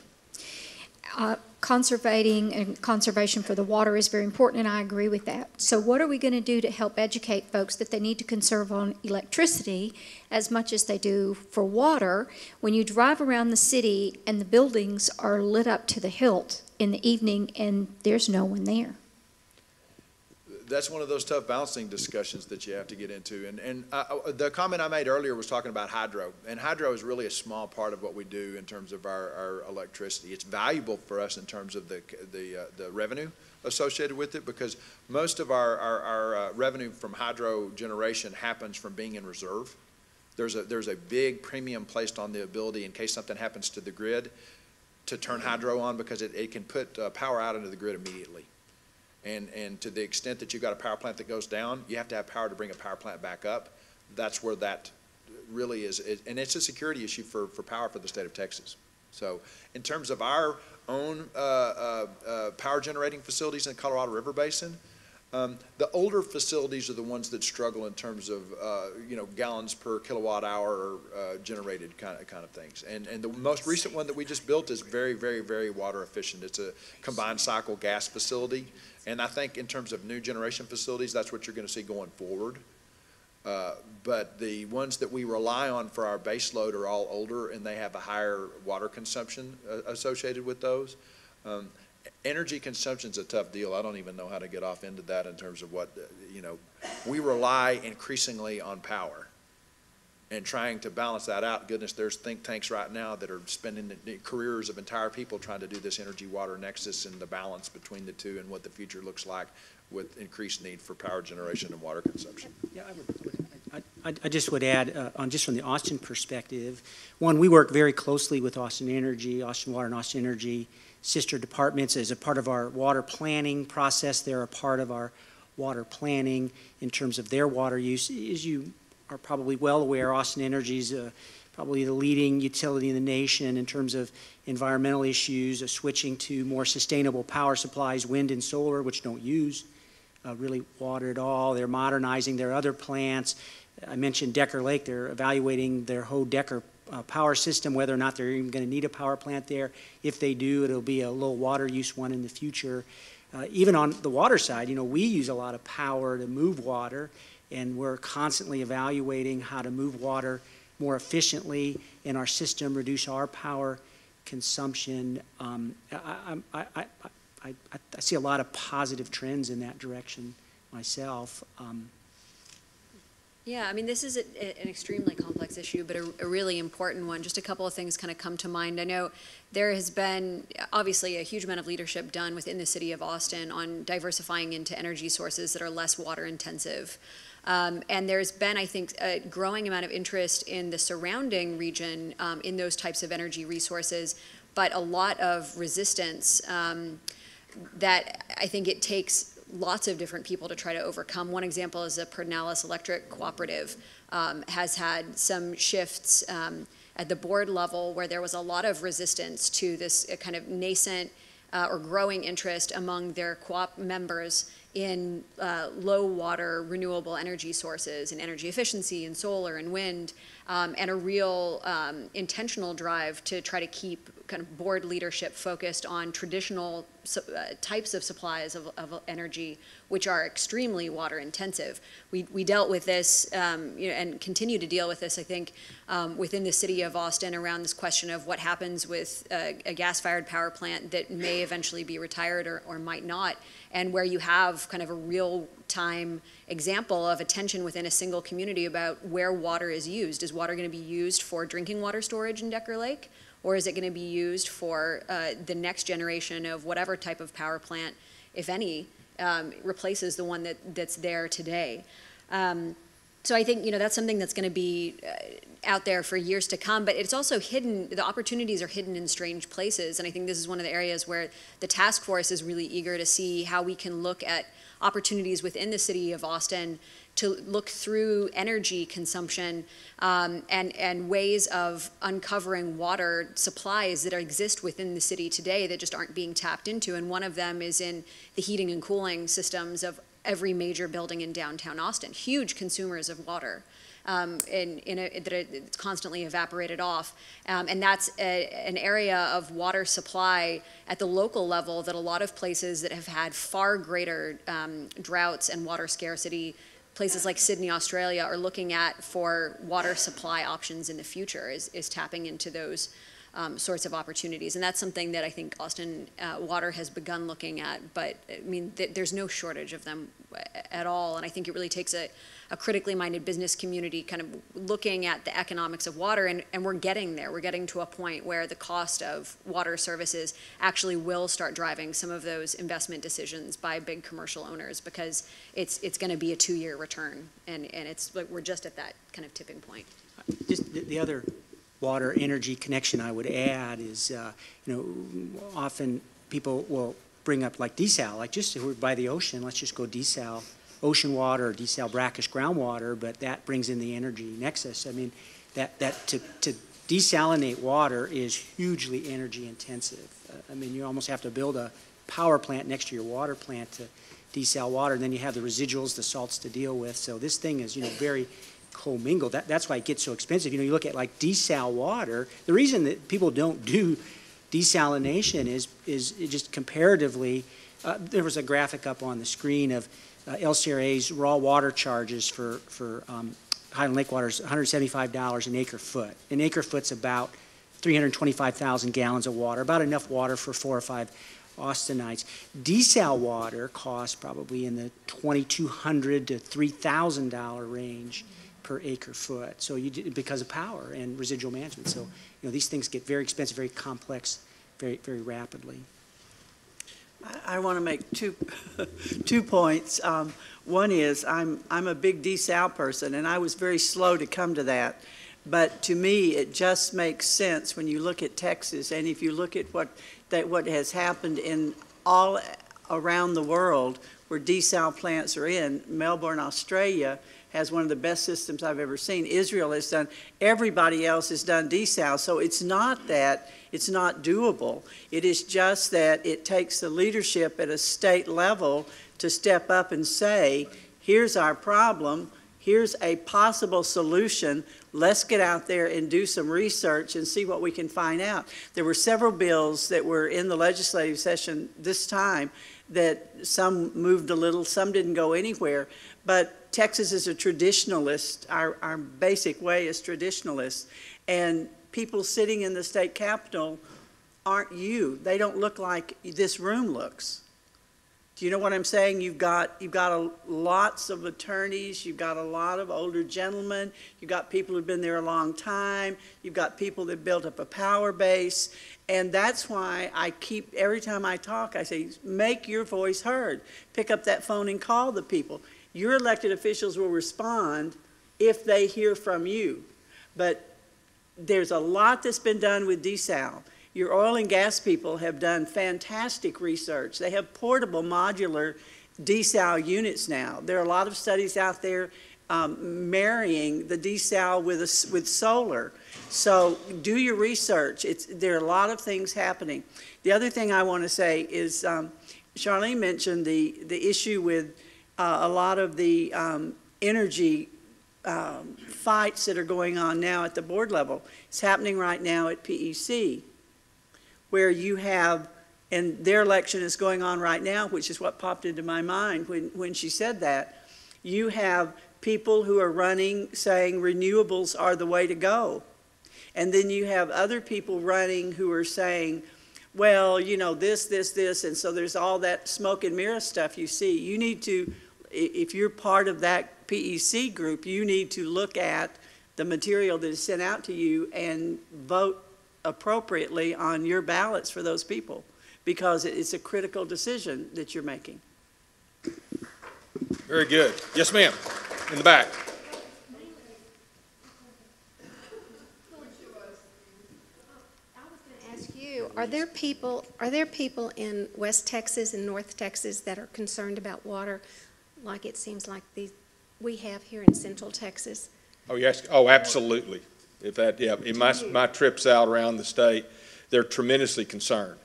[SPEAKER 8] Uh, Conservating and conservation for the water is very important, and I agree with that. So what are we going to do to help educate folks that they need to conserve on electricity as much as they do for water? When you drive around the city and the buildings are lit up to the hilt in the evening and there's no one there.
[SPEAKER 2] That's one of those tough balancing discussions that you have to get into. And, and the comment I made earlier was talking about hydro. And hydro is really a small part of what we do in terms of our, our electricity. It's valuable for us in terms of the, the, uh, the revenue associated with it because most of our, our, our uh, revenue from hydro generation happens from being in reserve. There's a, there's a big premium placed on the ability in case something happens to the grid to turn hydro on because it, it can put uh, power out into the grid immediately. And, and to the extent that you've got a power plant that goes down, you have to have power to bring a power plant back up. That's where that really is, and it's a security issue for, for power for the state of Texas. So in terms of our own uh, uh, uh, power generating facilities in the Colorado River Basin, um, the older facilities are the ones that struggle in terms of, uh, you know, gallons per kilowatt hour uh, generated kind of, kind of things. And, and the most recent one that we just built is very, very, very water efficient. It's a combined cycle gas facility. And I think in terms of new generation facilities, that's what you're going to see going forward. Uh, But the ones that we rely on for our base load are all older, and they have a higher water consumption uh, associated with those. Um, Energy is a tough deal. I don't even know how to get off into that in terms of what, uh, you know, we rely increasingly on power. And trying to balance that out, goodness, there's think tanks right now that are spending careers of entire people trying to do this energy-water nexus and the balance between the two and what the future looks like with increased need for power generation and water consumption.
[SPEAKER 4] Yeah, I would, I, I just would add, uh, on, just from the Austin perspective, one, we work very closely with Austin Energy, Austin Water and Austin Energy sister departments as a part of our water planning process. They're a part of our water planning in terms of their water use. As you are probably well aware, Austin Energy's uh, probably the leading utility in the nation in terms of environmental issues, of switching to more sustainable power supplies, wind and solar, which don't use uh, really water at all. They're modernizing their other plants. I mentioned Decker Lake. They're evaluating their whole Decker uh, power system, whether or not they're even going to need a power plant there. If they do, it'll be a low water use one in the future. Uh, even on the water side, you know, we use a lot of power to move water, and we're constantly evaluating how to move water more efficiently in our system, reduce our power consumption. Um, I, I, I, I, see a lot of positive trends in that direction myself. Um,
[SPEAKER 3] Yeah, I mean, this is a- a- an extremely complex issue, but a, a really important one. Just a couple of things kind of come to mind. I know there has been obviously a huge amount of leadership done within the city of Austin on diversifying into energy sources that are less water intensive. Um, and there's been, I think, a growing amount of interest in the surrounding region um, in those types of energy resources, but a lot of resistance um, that I think it takes lots of different people to try to overcome. One example is the Pedernales Electric Cooperative um, has had some shifts um, at the board level where there was a lot of resistance to this uh, kind of nascent uh, or growing interest among their co-op members in uh, low water renewable energy sources and energy efficiency and solar and wind um, and a real um, intentional drive to try to keep kind of board leadership focused on traditional uh, types of supplies of, of energy, which are extremely water intensive. We, we dealt with this, um, you know, and continue to deal with this, I think, um, within the city of Austin around this question of what happens with uh, a gas-fired power plant that may eventually be retired or, or might not, and where you have kind of a real-time example of a tension within a single community about where water is used. Is water going to be used for drinking water storage in Decker Lake? Or is it going to be used for uh, the next generation of whatever type of power plant, if any, um, replaces the one that, that's there today? Um, so I think, you know, that's something that's going to be uh, out there for years to come, but it's also hidden, the opportunities are hidden in strange places. And I think this is one of the areas where the task force is really eager to see how we can look at opportunities within the city of Austin to look through energy consumption um, and, and ways of uncovering water supplies that exist within the city today that just aren't being tapped into. And one of them is in the heating and cooling systems of every major building in downtown Austin, huge consumers of water. Um, in, in a, that it's constantly evaporated off. Um, and that's a, an area of water supply at the local level that a lot of places that have had far greater um, droughts and water scarcity places like Sydney, Australia, are looking at for water supply options in the future is, is tapping into those um, sorts of opportunities. And that's something that I think Austin uh, Water has begun looking at. But I mean, th- there's no shortage of them at all. And I think it really takes a, a critically minded business community kind of looking at the economics of water. And, and we're getting there. We're getting to a point where the cost of water services actually will start driving some of those investment decisions by big commercial owners because it's, it's going to be a two year return. And, and it's like we're just at that kind of tipping point.
[SPEAKER 4] Just the, the other water energy connection I would add is, uh, you know, often people will bring up like desal, like just if we're by the ocean, let's just go desal ocean water or desal brackish groundwater, but that brings in the energy nexus. I mean, that, that to, to desalinate water is hugely energy intensive. Uh, I mean, you almost have to build a power plant next to your water plant to desal water, and then you have the residuals, the salts to deal with. So this thing is, you know, very commingled. That, that's why it gets so expensive. You know, you look at like desal water. The reason that people don't do desalination is is just comparatively. Uh, there was a graphic up on the screen of uh, LCRA's raw water charges for for um, Highland Lake water is $175 an acre foot. An acre foot's about 325,000 gallons of water, about enough water for four or five Austinites. Desal water costs probably in the 2,200 to $3,000 range per acre foot. So you do, because of power and residual management. So you know these things get very expensive, very complex, very very rapidly.
[SPEAKER 5] I, I want to make two, <laughs> two points. Um, one is I'm, I'm a big desal person, and I was very slow to come to that. But to me, it just makes sense when you look at Texas, and if you look at what that what has happened in all around the world where desal plants are in. Melbourne, Australia has one of the best systems I've ever seen. Israel has done, everybody else has done desal. So it's not that it's not doable. It is just that it takes the leadership at a state level to step up and say, here's our problem, here's a possible solution. Let's get out there and do some research and see what we can find out. There were several bills that were in the legislative session this time that some moved a little, some didn't go anywhere. But Texas is a traditionalist. Our, our basic way is traditionalist. And people sitting in the state capitol aren't you. They don't look like this room looks. Do you know what I'm saying? You've got, you've got a, lots of attorneys, you've got a lot of older gentlemen, you've got people who've been there a long time, you've got people that built up a power base, and that's why I keep, every time I talk, I say, make your voice heard. Pick up that phone and call the people. Your elected officials will respond if they hear from you. But there's a lot that's been done with desal. Your oil and gas people have done fantastic research. They have portable modular desal units now. There are a lot of studies out there um, marrying the desal with, a with solar. So do your research. It's, there are a lot of things happening. The other thing I want to say is um, Sharlene mentioned the, the issue with uh, a lot of the um, energy um, fights that are going on now at the board level. It's happening right now at PEC, where you have, and their election is going on right now, which is what popped into my mind when, when she said that. You have people who are running saying renewables are the way to go. And then you have other people running who are saying, well, you know, this, this, this, and so there's all that smoke and mirror stuff you see. You need to, if you're part of that PEC group, you need to look at the material that is sent out to you and vote appropriately on your ballots for those people, because it's a critical decision that you're making.
[SPEAKER 1] Very good. Yes, ma'am, in the back.
[SPEAKER 9] I was going to ask you, are there people, are there people in West Texas and North Texas that are concerned about water, like it seems like the, we have here in Central Texas?
[SPEAKER 1] Oh, yes, oh, absolutely. If that, yeah, in my, my trips out around the state, they're tremendously concerned.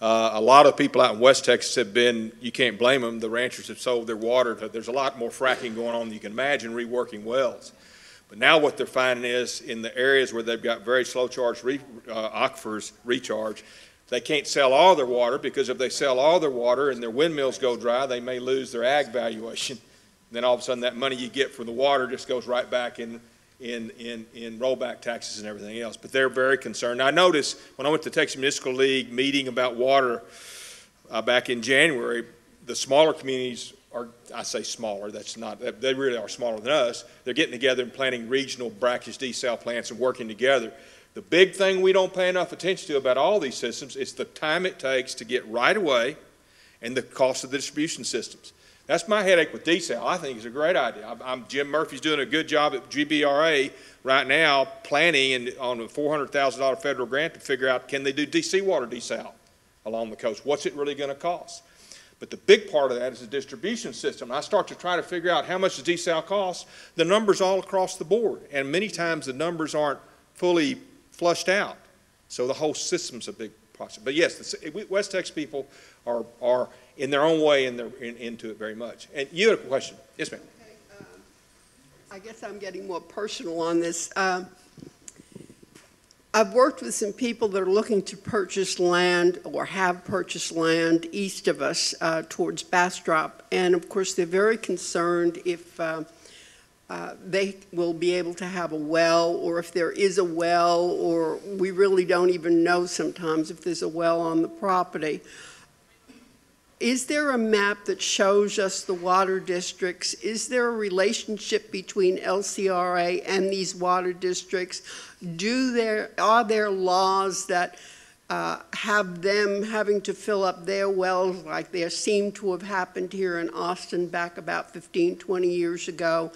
[SPEAKER 1] Uh, a lot of people out in West Texas have been, you can't blame them, the ranchers have sold their water. to- There's a lot more fracking going on than you can imagine, reworking wells. But now what they're finding is, in the areas where they've got very slow charge re, uh, aquifers recharge, they can't sell all their water, because if they sell all their water and their windmills go dry, they may lose their ag valuation. <laughs> Then all of a sudden, that money you get for the water just goes right back in, in, in, in rollback taxes and everything else. But they're very concerned. I noticed when I went to the Texas Municipal League meeting about water uh, back in January, the smaller communities are, I say smaller, that's not, they really are smaller than us. They're getting together and planning regional brackish desal plants and working together. The big thing we don't pay enough attention to about all these systems is the time it takes to get right away and the cost of the distribution systems. That's my headache with desal. I think it's a great idea. I'm, I'm, Jim Murphy's doing a good job at GBRA right now, planning and on a four hundred thousand dollar federal grant to figure out, can they do DC water desal along the coast? What's it really gonna cost? But the big part of that is the distribution system. I start to try to figure out how much does desal cost, the numbers all across the board. And many times the numbers aren't fully flushed out. So the whole system's a big process. But yes, the, West Texas people are, are in their own way and they're in, into it very much. And you had a question? Yes, ma'am.
[SPEAKER 10] I guess I'm getting more personal on this. Um, I've worked with some people that are looking to purchase land or have purchased land east of us uh, towards Bastrop. And of course, they're very concerned if uh, uh, they will be able to have a well, or if there is a well, or we really don't even know sometimes if there's a well on the property. Is there a map that shows us the water districts? Is there a relationship between LCRA and these water districts? Do there, are there laws that uh, have them having to fill up their wells like there seemed to have happened here in Austin back about 15, 20 years ago?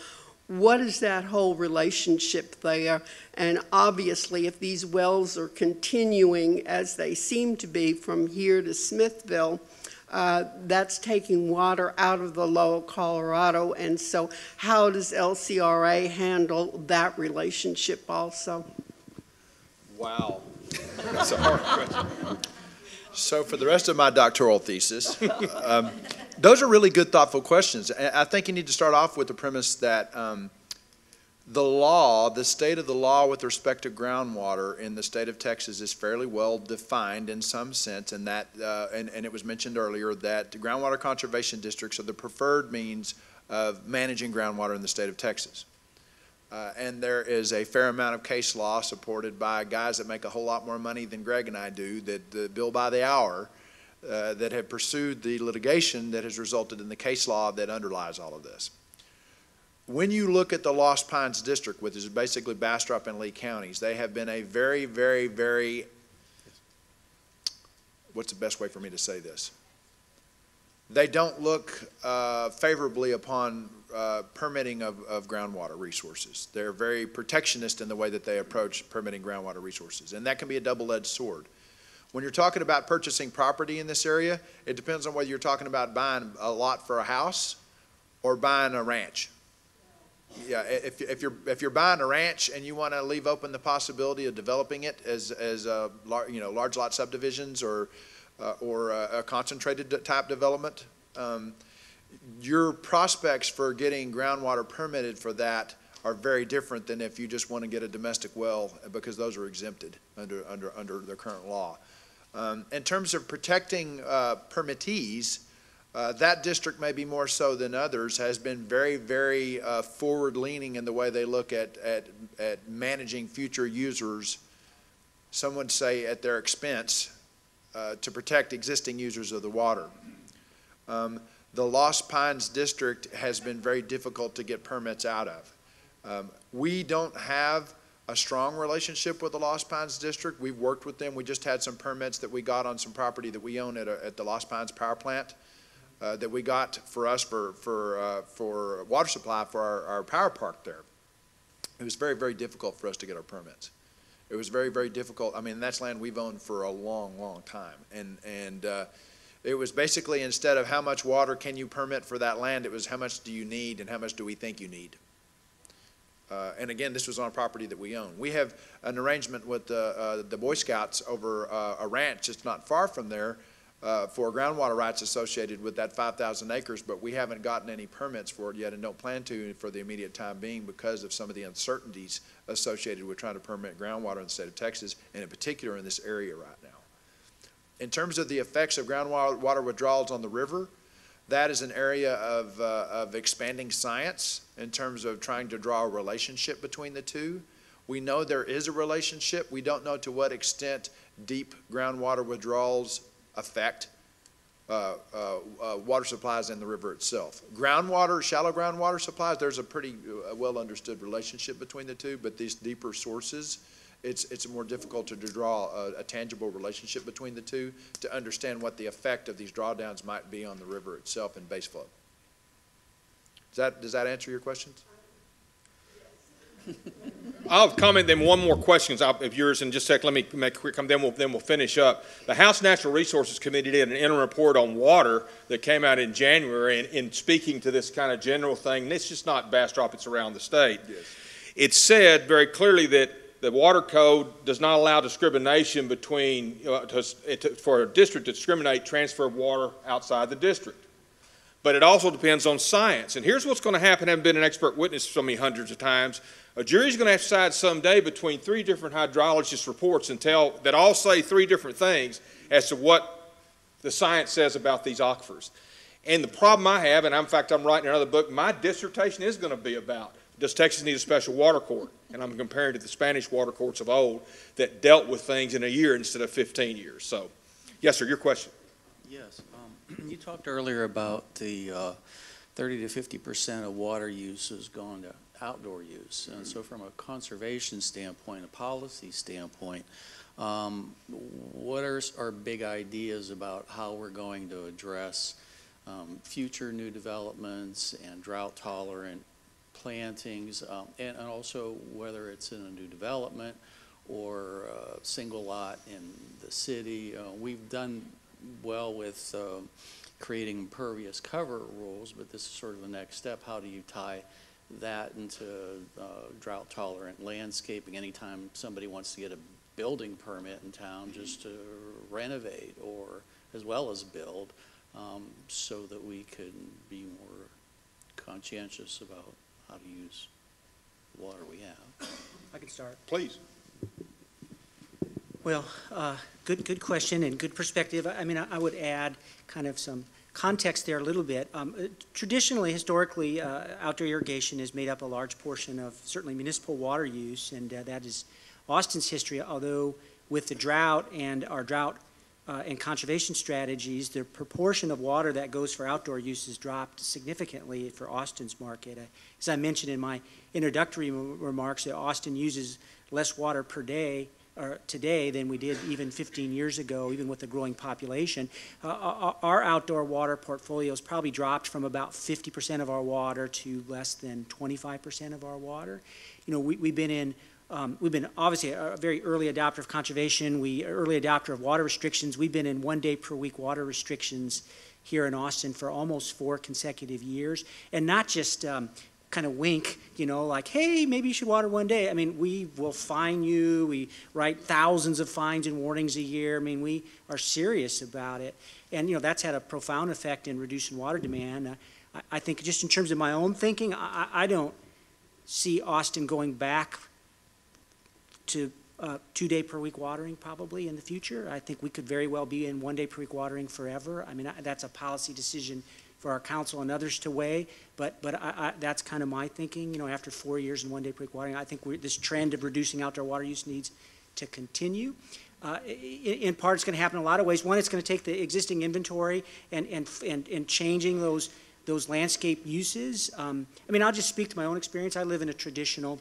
[SPEAKER 10] What is that whole relationship there? And obviously, if these wells are continuing as they seem to be from here to Smithville, uh, that's taking water out of the lower Colorado. And so, how does LCRA handle that relationship also?
[SPEAKER 2] Wow. <laughs> That's a hard question. So for the rest of my doctoral thesis, <laughs> um, those are really good, thoughtful questions. I think you need to start off with the premise that um, the law, the state of the law with respect to groundwater in the state of Texas is fairly well defined in some sense, and that, uh, and, and it was mentioned earlier that the groundwater conservation districts are the preferred means of managing groundwater in the state of Texas. Uh, and there is a fair amount of case law supported by guys that make a whole lot more money than Greg and I do that uh, bill by the hour uh, that have pursued the litigation that has resulted in the case law that underlies all of this. When you look at the Lost Pines District, which is basically Bastrop and Lee counties, they have been a very, very, very, what's the best way for me to say this? They don't look uh, favorably upon uh, permitting of, of groundwater resources. They're very protectionist in the way that they approach permitting groundwater resources, and that can be a double-edged sword. When you're talking about purchasing property in this area, it depends on whether you're talking about buying a lot for a house or buying a ranch. Yeah, if, if you're, if you're buying a ranch and you want to leave open the possibility of developing it as, as, uh, lar, you know, large lot subdivisions or, uh, or a a concentrated type development, um, your prospects for getting groundwater permitted for that are very different than if you just want to get a domestic well, because those are exempted under, under, under the current law. Um, in terms of protecting, uh, permittees, uh, that district, maybe more so than others, has been very, very uh, forward-leaning in the way they look at, at, at managing future users, some would say at their expense, uh, to protect existing users of the water. Um, The Lost Pines District has been very difficult to get permits out of. Um, We don't have a strong relationship with the Lost Pines District. We've worked with them. We just had some permits that we got on some property that we own at, a- at the Lost Pines Power Plant uh, that we got for us for, for, uh, for water supply for our, our power park there. It was very, very difficult for us to get our permits. It was very, very difficult. I mean, that's land we've owned for a long, long time. And, and, uh, it was basically instead of how much water can you permit for that land, it was how much do you need and how much do we think you need. Uh, and again, this was on a property that we own. We have an arrangement with the, uh, the Boy Scouts over, uh, a ranch that's not far from there, uh, for groundwater rights associated with that five thousand acres, but we haven't gotten any permits for it yet and don't plan to for the immediate time being because of some of the uncertainties associated with trying to permit groundwater in the state of Texas, and in particular in this area right now. In terms of the effects of groundwater withdrawals on the river, that is an area of, uh, of expanding science in terms of trying to draw a relationship between the two. We know there is a relationship. We don't know to what extent deep groundwater withdrawals affect uh, uh, uh, water supplies in the river itself. Groundwater, shallow groundwater supplies, there's a pretty uh, well-understood relationship between the two, but these deeper sources, it's, it's more difficult to draw a, a tangible relationship between the two to understand what the effect of these drawdowns might be on the river itself and base flow. Does that, does that answer your questions? <laughs>
[SPEAKER 1] I'll comment then one more question of yours in just a sec. Let me make a quick comment, then we'll, then we'll finish up. The House Natural Resources Committee did an interim report on water that came out in January, and in speaking to this kind of general thing, and it's just not Bastrop, it's around the state. It said very clearly that the water code does not allow discrimination between, uh, to- to- for a district to discriminate transfer of water outside the district. But it also depends on science. And here's what's going to happen, having been an expert witness so many hundreds of times. A jury's going to have to decide someday between three different hydrologist reports and tell, that all say three different things as to what the science says about these aquifers. And the problem I have, and in fact, I'm writing another book, my dissertation is going to be about, does Texas need a special water court? And I'm comparing to the Spanish water courts of old that dealt with things in a year instead of 15 years. So, yes, sir, your question.
[SPEAKER 11] Yes, um, <clears throat> you talked earlier about the uh, 30 to 50 percent of water use has gone to outdoor use. And so from a conservation standpoint, a policy standpoint, um, what are our big ideas about how we're going to address um, future new developments and drought-tolerant plantings, um, and and also whether it's in a new development or a single lot in the city? Uh, We've done well with um, creating impervious cover rules, but this is sort of the next step. How do you tie that into uh, drought-tolerant landscaping anytime somebody wants to get a building permit in town just to renovate or as well as build, um, so that we can be more conscientious about how to use the water we have?
[SPEAKER 4] I can start.
[SPEAKER 1] Please.
[SPEAKER 4] Well, uh, good, good question and good perspective. I I mean, I I would add kind of some context there a little bit. Um, uh, Traditionally, historically, uh, outdoor irrigation has made up a large portion of certainly municipal water use, and uh, that is Austin's history, although with the drought and our drought uh, and conservation strategies, the proportion of water that goes for outdoor use has dropped significantly for Austin's market. Uh, As I mentioned in my introductory remarks, that Austin uses less water per day today than we did even 15 years ago, even with a growing population. Uh, our, our outdoor water portfolio has probably dropped from about 50% of our water to less than 25% of our water. You know, we, we've been in um, we've been obviously a very early adopter of conservation. We early adopter of water restrictions. We've been in one day per week water restrictions here in Austin for almost four consecutive years, and not just um, kind of wink, you know, like, hey, maybe you should water one day. I mean, we will fine you. We write thousands of fines and warnings a year. I mean, we are serious about it, and you know that's had a profound effect in reducing water demand. I, I think just in terms of my own thinking, I, I don't see Austin going back to uh, two day per week watering probably in the future. I think we could very well be in one day per week watering forever. I mean, that's a policy decision for our council and others to weigh, but, but I, I, that's kind of my thinking, you know, after four years in one day per watering, I think this trend of reducing outdoor water use needs to continue. Uh, in part, it's going to happen in a lot of ways. One, it's going to take the existing inventory and, and, and, and changing those, those landscape uses. Um, I mean, I'll just speak to my own experience. I live in a traditional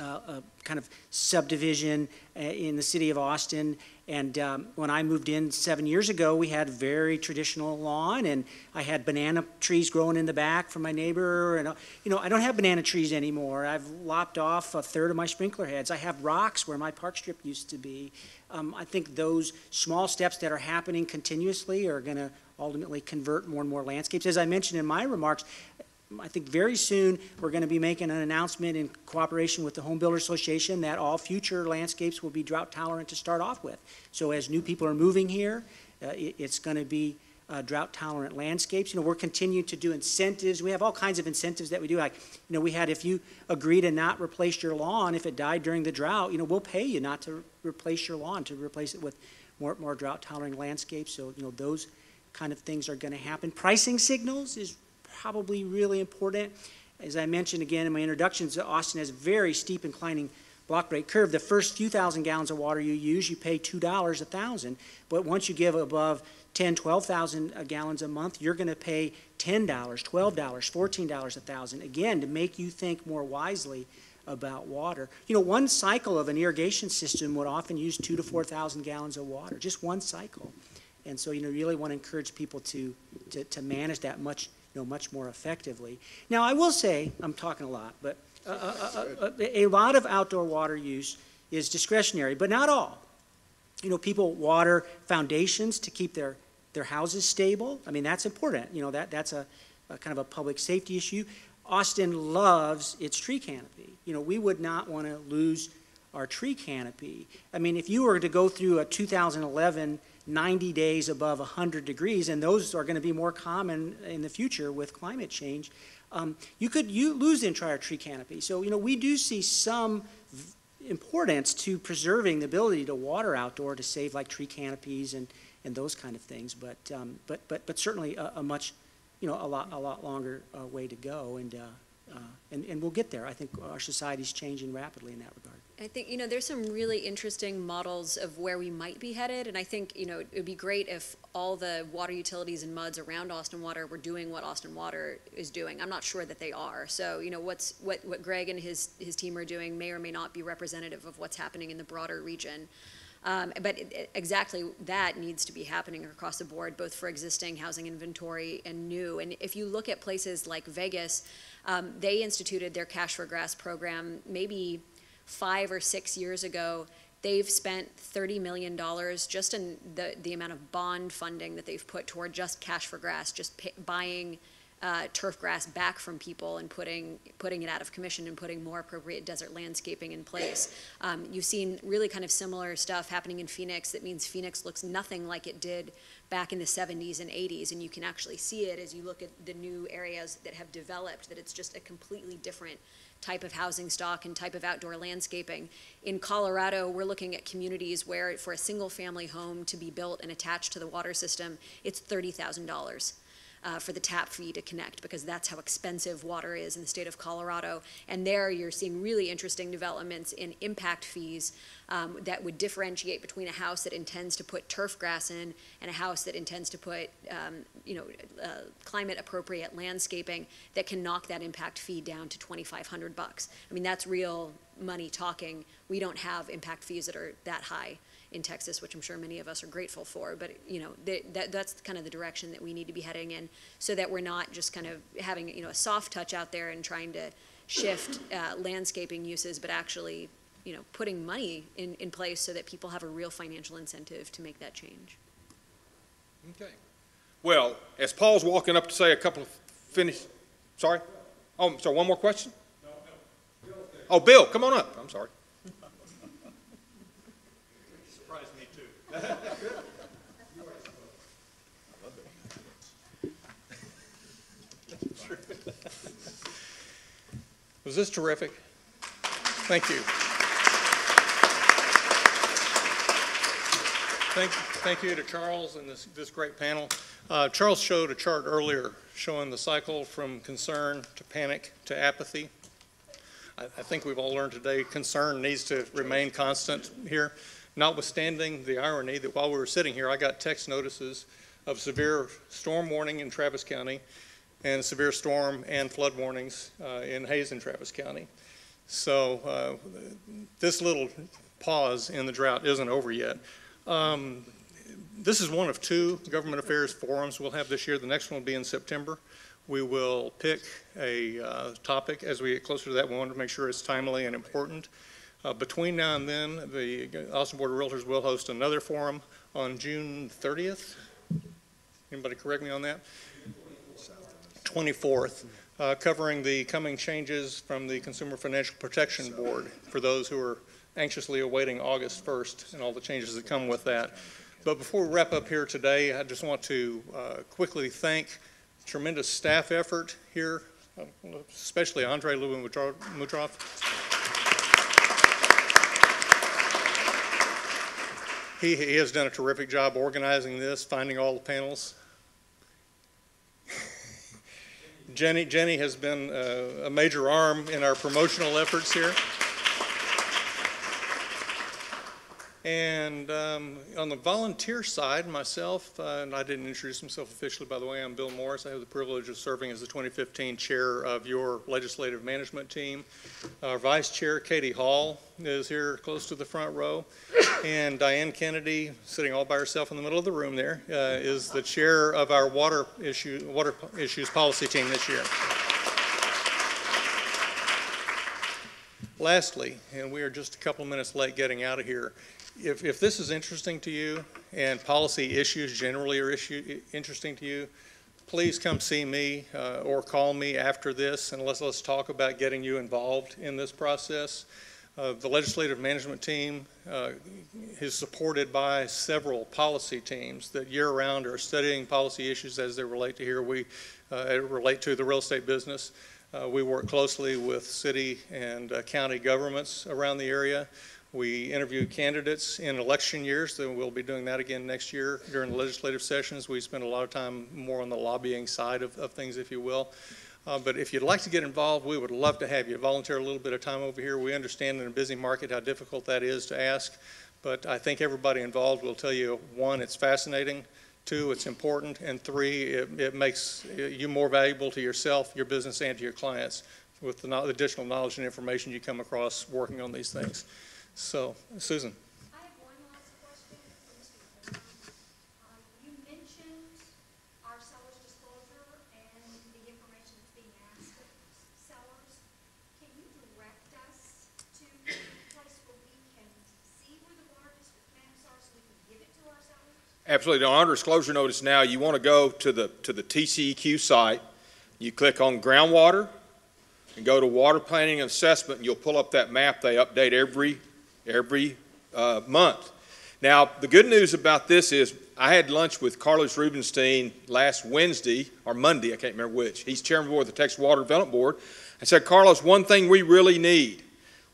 [SPEAKER 4] uh, uh, kind of subdivision uh, in the city of Austin. And um, when I moved in seven years ago, we had very traditional lawn, and I had banana trees growing in the back from my neighbor. And uh, you know, I don't have banana trees anymore. I've lopped off a third of my sprinkler heads. I have rocks where my park strip used to be. Um, I think those small steps that are happening continuously are going to ultimately convert more and more landscapes. As I mentioned in my remarks, I think very soon, we're going to be making an announcement in cooperation with the Home Builder Association that all future landscapes will be drought tolerant to start off with. So as new people are moving here, uh, it, it's going to be uh, drought tolerant landscapes. You know, we're continuing to do incentives. We have all kinds of incentives that we do. Like, you know, we had if you agree to not replace your lawn if it died during the drought, you know, we'll pay you not to replace your lawn, to replace it with more, more drought tolerant landscapes. So, you know, those kind of things are going to happen. Pricing signals is probably really important. As I mentioned again in my introductions, Austin has a very steep inclining block rate curve. The first few thousand gallons of water you use, you pay $2 a thousand. But once you give above 10, 12,000 uh, gallons a month, you're going to pay $10, $12, $14 a thousand. Again, to make you think more wisely about water. You know, one cycle of an irrigation system would often use two to 4,000 gallons of water, just one cycle. And so, you know, really want to encourage people to, to, to manage that much you know, much more effectively. Now, I will say, I'm talking a lot, but uh, uh, uh, a lot of outdoor water use is discretionary, but not all. You know, people water foundations to keep their, their houses stable. I mean, that's important. You know, that, that's a, a kind of a public safety issue. Austin loves its tree canopy. You know, we would not want to lose our tree canopy. I mean, if you were to go through a 2011 90 days above 100 degrees, and those are going to be more common in the future with climate change, um, you could you lose the entire tree canopy. So, you know, we do see some importance to preserving the ability to water outdoor to save like tree canopies and, and those kind of things. But, um, but, but, but certainly a, a much, you know, a lot, a lot longer uh, way to go. And, uh, uh, and, and we'll get there. I think our society's changing rapidly in that regard.
[SPEAKER 3] I think, you know, there's some really interesting models of where we might be headed, and I think, you know, it would be great if all the water utilities and MUDs around Austin Water were doing what Austin Water is doing. I'm not sure that they are. So, you know, what's, what, what Greg and his, his team are doing may or may not be representative of what's happening in the broader region. Um, but it- it- exactly that needs to be happening across the board, both for existing housing inventory and new. And if you look at places like Vegas, um, they instituted their Cash for Grass program maybe five or six years ago. They've spent $30 million just in the, the amount of bond funding that they've put toward just Cash for Grass, just pa- buying uh, turf grass back from people and putting, putting it out of commission and putting more appropriate desert landscaping in place. Um, you've seen really kind of similar stuff happening in Phoenix. That means Phoenix looks nothing like it did back in the 70s and 80s. And you can actually see it as you look at the new areas that have developed, that it's just a completely different type of housing stock and type of outdoor landscaping. In Colorado, we're looking at communities where for a single family home to be built and attached to the water system, it's $30,000. Uh, for the tap fee to connect, because that's how expensive water is in the state of Colorado. And there, you're seeing really interesting developments in impact fees um, that would differentiate between a house that intends to put turf grass in and a house that intends to put, um, you know, uh, climate-appropriate landscaping that can knock that impact fee down to 2,500 bucks. I mean, that's real money talking. We don't have impact fees that are that high in Texas, which I'm sure many of us are grateful for. But, you know, th- that, that's kind of the direction that we need to be heading in so that we're not just kind of having, you know, a soft touch out there and trying to shift uh, landscaping uses, but actually, you know, putting money in, in place so that people have a real financial incentive to make that change.
[SPEAKER 1] Okay. Well, as Paul's walking up to say a couple of finish, sorry? Oh, sorry, one more question? Oh, Bill, come on up. I'm sorry.
[SPEAKER 7] Surprised me too. <laughs> Was this terrific? Thank you. Thank, thank you to Charles and this, this great panel. Uh, Charles showed a chart earlier showing the cycle from concern to panic to apathy. I, I think we've all learned today concern needs to remain constant here, notwithstanding the irony that while we were sitting here, I got text notices of severe storm warning in Travis County and severe storm and flood warnings uh, in Hays and Travis County. So uh, this little pause in the drought isn't over yet. Um, This is one of two government affairs forums we'll have this year. The next one will be in September. We will pick a uh, topic as we get closer to that. We want to make sure it's timely and important. Uh, Between now and then, the Austin Board of Realtors will host another forum on June 30th. Anybody correct me on that? 24th, uh, covering the coming changes from the Consumer Financial Protection Board for those who are anxiously awaiting August 1st and all the changes that come with that. But before we wrap up here today, I just want to uh, quickly thank tremendous staff effort here, uh, especially Andre Lewin Mutrov. He, he has done a terrific job organizing this, finding all the panels. <laughs> Jenny, Jenny has been uh, a major arm in our promotional efforts here. And um, on the volunteer side, myself, uh, and I didn't introduce myself officially, by the way, I'm Bill Morris. I have the privilege of serving as the 2015 chair of your legislative management team. Our vice chair, Katie Hall, is here close to the front row. And Diane Kennedy, sitting all by herself in the middle of the room there, uh, is the chair of our water issue, water issues policy team this year. Lastly, and we are just a couple minutes late getting out of here, if, if this is interesting to you and policy issues generally are issue, interesting to you, please come see me uh, or call me after this and let's, let's talk about getting you involved in this process. Uh, the legislative management team uh, is supported by several policy teams that year-round are studying policy issues as they relate to here. We uh, relate to the real estate business. Uh, we work closely with city and uh, county governments around the area. We interview candidates in election years, so we'll be doing that again next year during the legislative sessions. We spend a lot of time more on the lobbying side of, of things, if you will. Uh, but if you'd like to get involved, we would love to have you volunteer a little bit of time over here. We understand in a busy market how difficult that is to ask, but I think everybody involved will tell you, one, it's fascinating, two, it's important, and three, it, it makes you more valuable to yourself, your business, and to your clients with the additional knowledge and information you come across working on these things. So, Susan.
[SPEAKER 8] I have one last question for Mr. President. Um, You mentioned our seller's disclosure and the information that's being asked of sellers. Can you direct us to a place where we can see where the water district maps are so we can give it to our sellers?
[SPEAKER 1] Absolutely. On our disclosure notice now, you want to go to the, to the TCEQ site. You click on groundwater and go to water planning assessment, and you'll pull up that map. They update every, every uh, month. Now, the good news about this is I had lunch with Carlos Rubinstein last Wednesday or Monday, I can't remember which. He's chairman of the Texas Water Development Board. I said, Carlos, one thing we really need,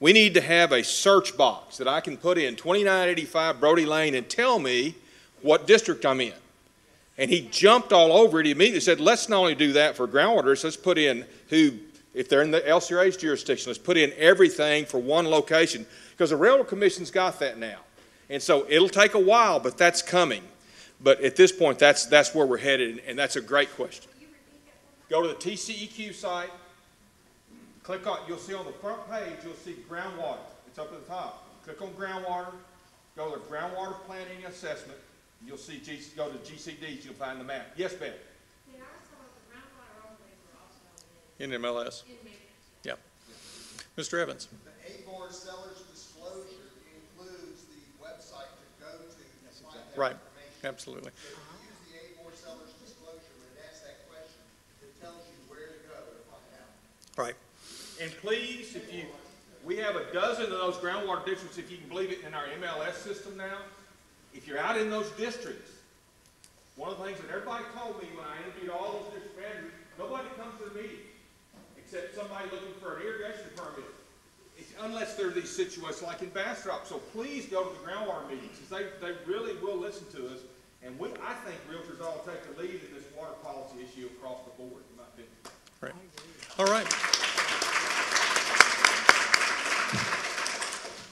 [SPEAKER 1] we need to have a search box that I can put in 2985 Brody Lane and tell me what district I'm in. And he jumped all over it. He immediately said, let's not only do that for groundwater, let's put in who, if they're in the LCRA's jurisdiction, let's put in everything for one location. Because the Railroad Commission's got that now. And so it'll take a while, but that's coming. But at this point, that's, that's where we're headed, and that's a great question. Go to the TCEQ site, click on, you'll see on the front page, you'll see groundwater. It's up at the top. Click on groundwater, go to the groundwater planning assessment, you'll see, G- go to GCDs, you'll find the map. Yes, Beth?
[SPEAKER 6] Yeah, I saw the groundwater overlays were also in,
[SPEAKER 7] In MLS.
[SPEAKER 6] in maintenance.
[SPEAKER 7] Yeah. Mr. Evans?
[SPEAKER 12] The ABOR seller's disclosure includes the website to go to to find that
[SPEAKER 7] Right.
[SPEAKER 12] information.
[SPEAKER 7] Absolutely.
[SPEAKER 12] If you use the ABOR seller's disclosure when it asks that question, it tells you where to go to find out.
[SPEAKER 7] Right.
[SPEAKER 1] And please, if you, we have a dozen of those groundwater districts, if you can believe it, in our MLS system now. If you're out in those districts, one of the things that everybody told me when I interviewed all those district managers, nobody comes to the meeting except somebody looking for an irrigation permit. It's- Unless there are these situations like in Bastrop. So please go to the groundwater meetings, because they, they really will listen to us. And we, I think realtors to take the lead in this water policy issue across the board, in my opinion.
[SPEAKER 7] Right. All right.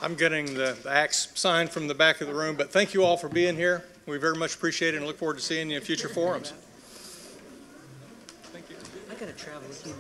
[SPEAKER 7] I'm getting the the axe signed from the back of the room, but thank you all for being here. We very much appreciate it and look forward to seeing you in future forums. Thank you.
[SPEAKER 4] I gotta travel with you.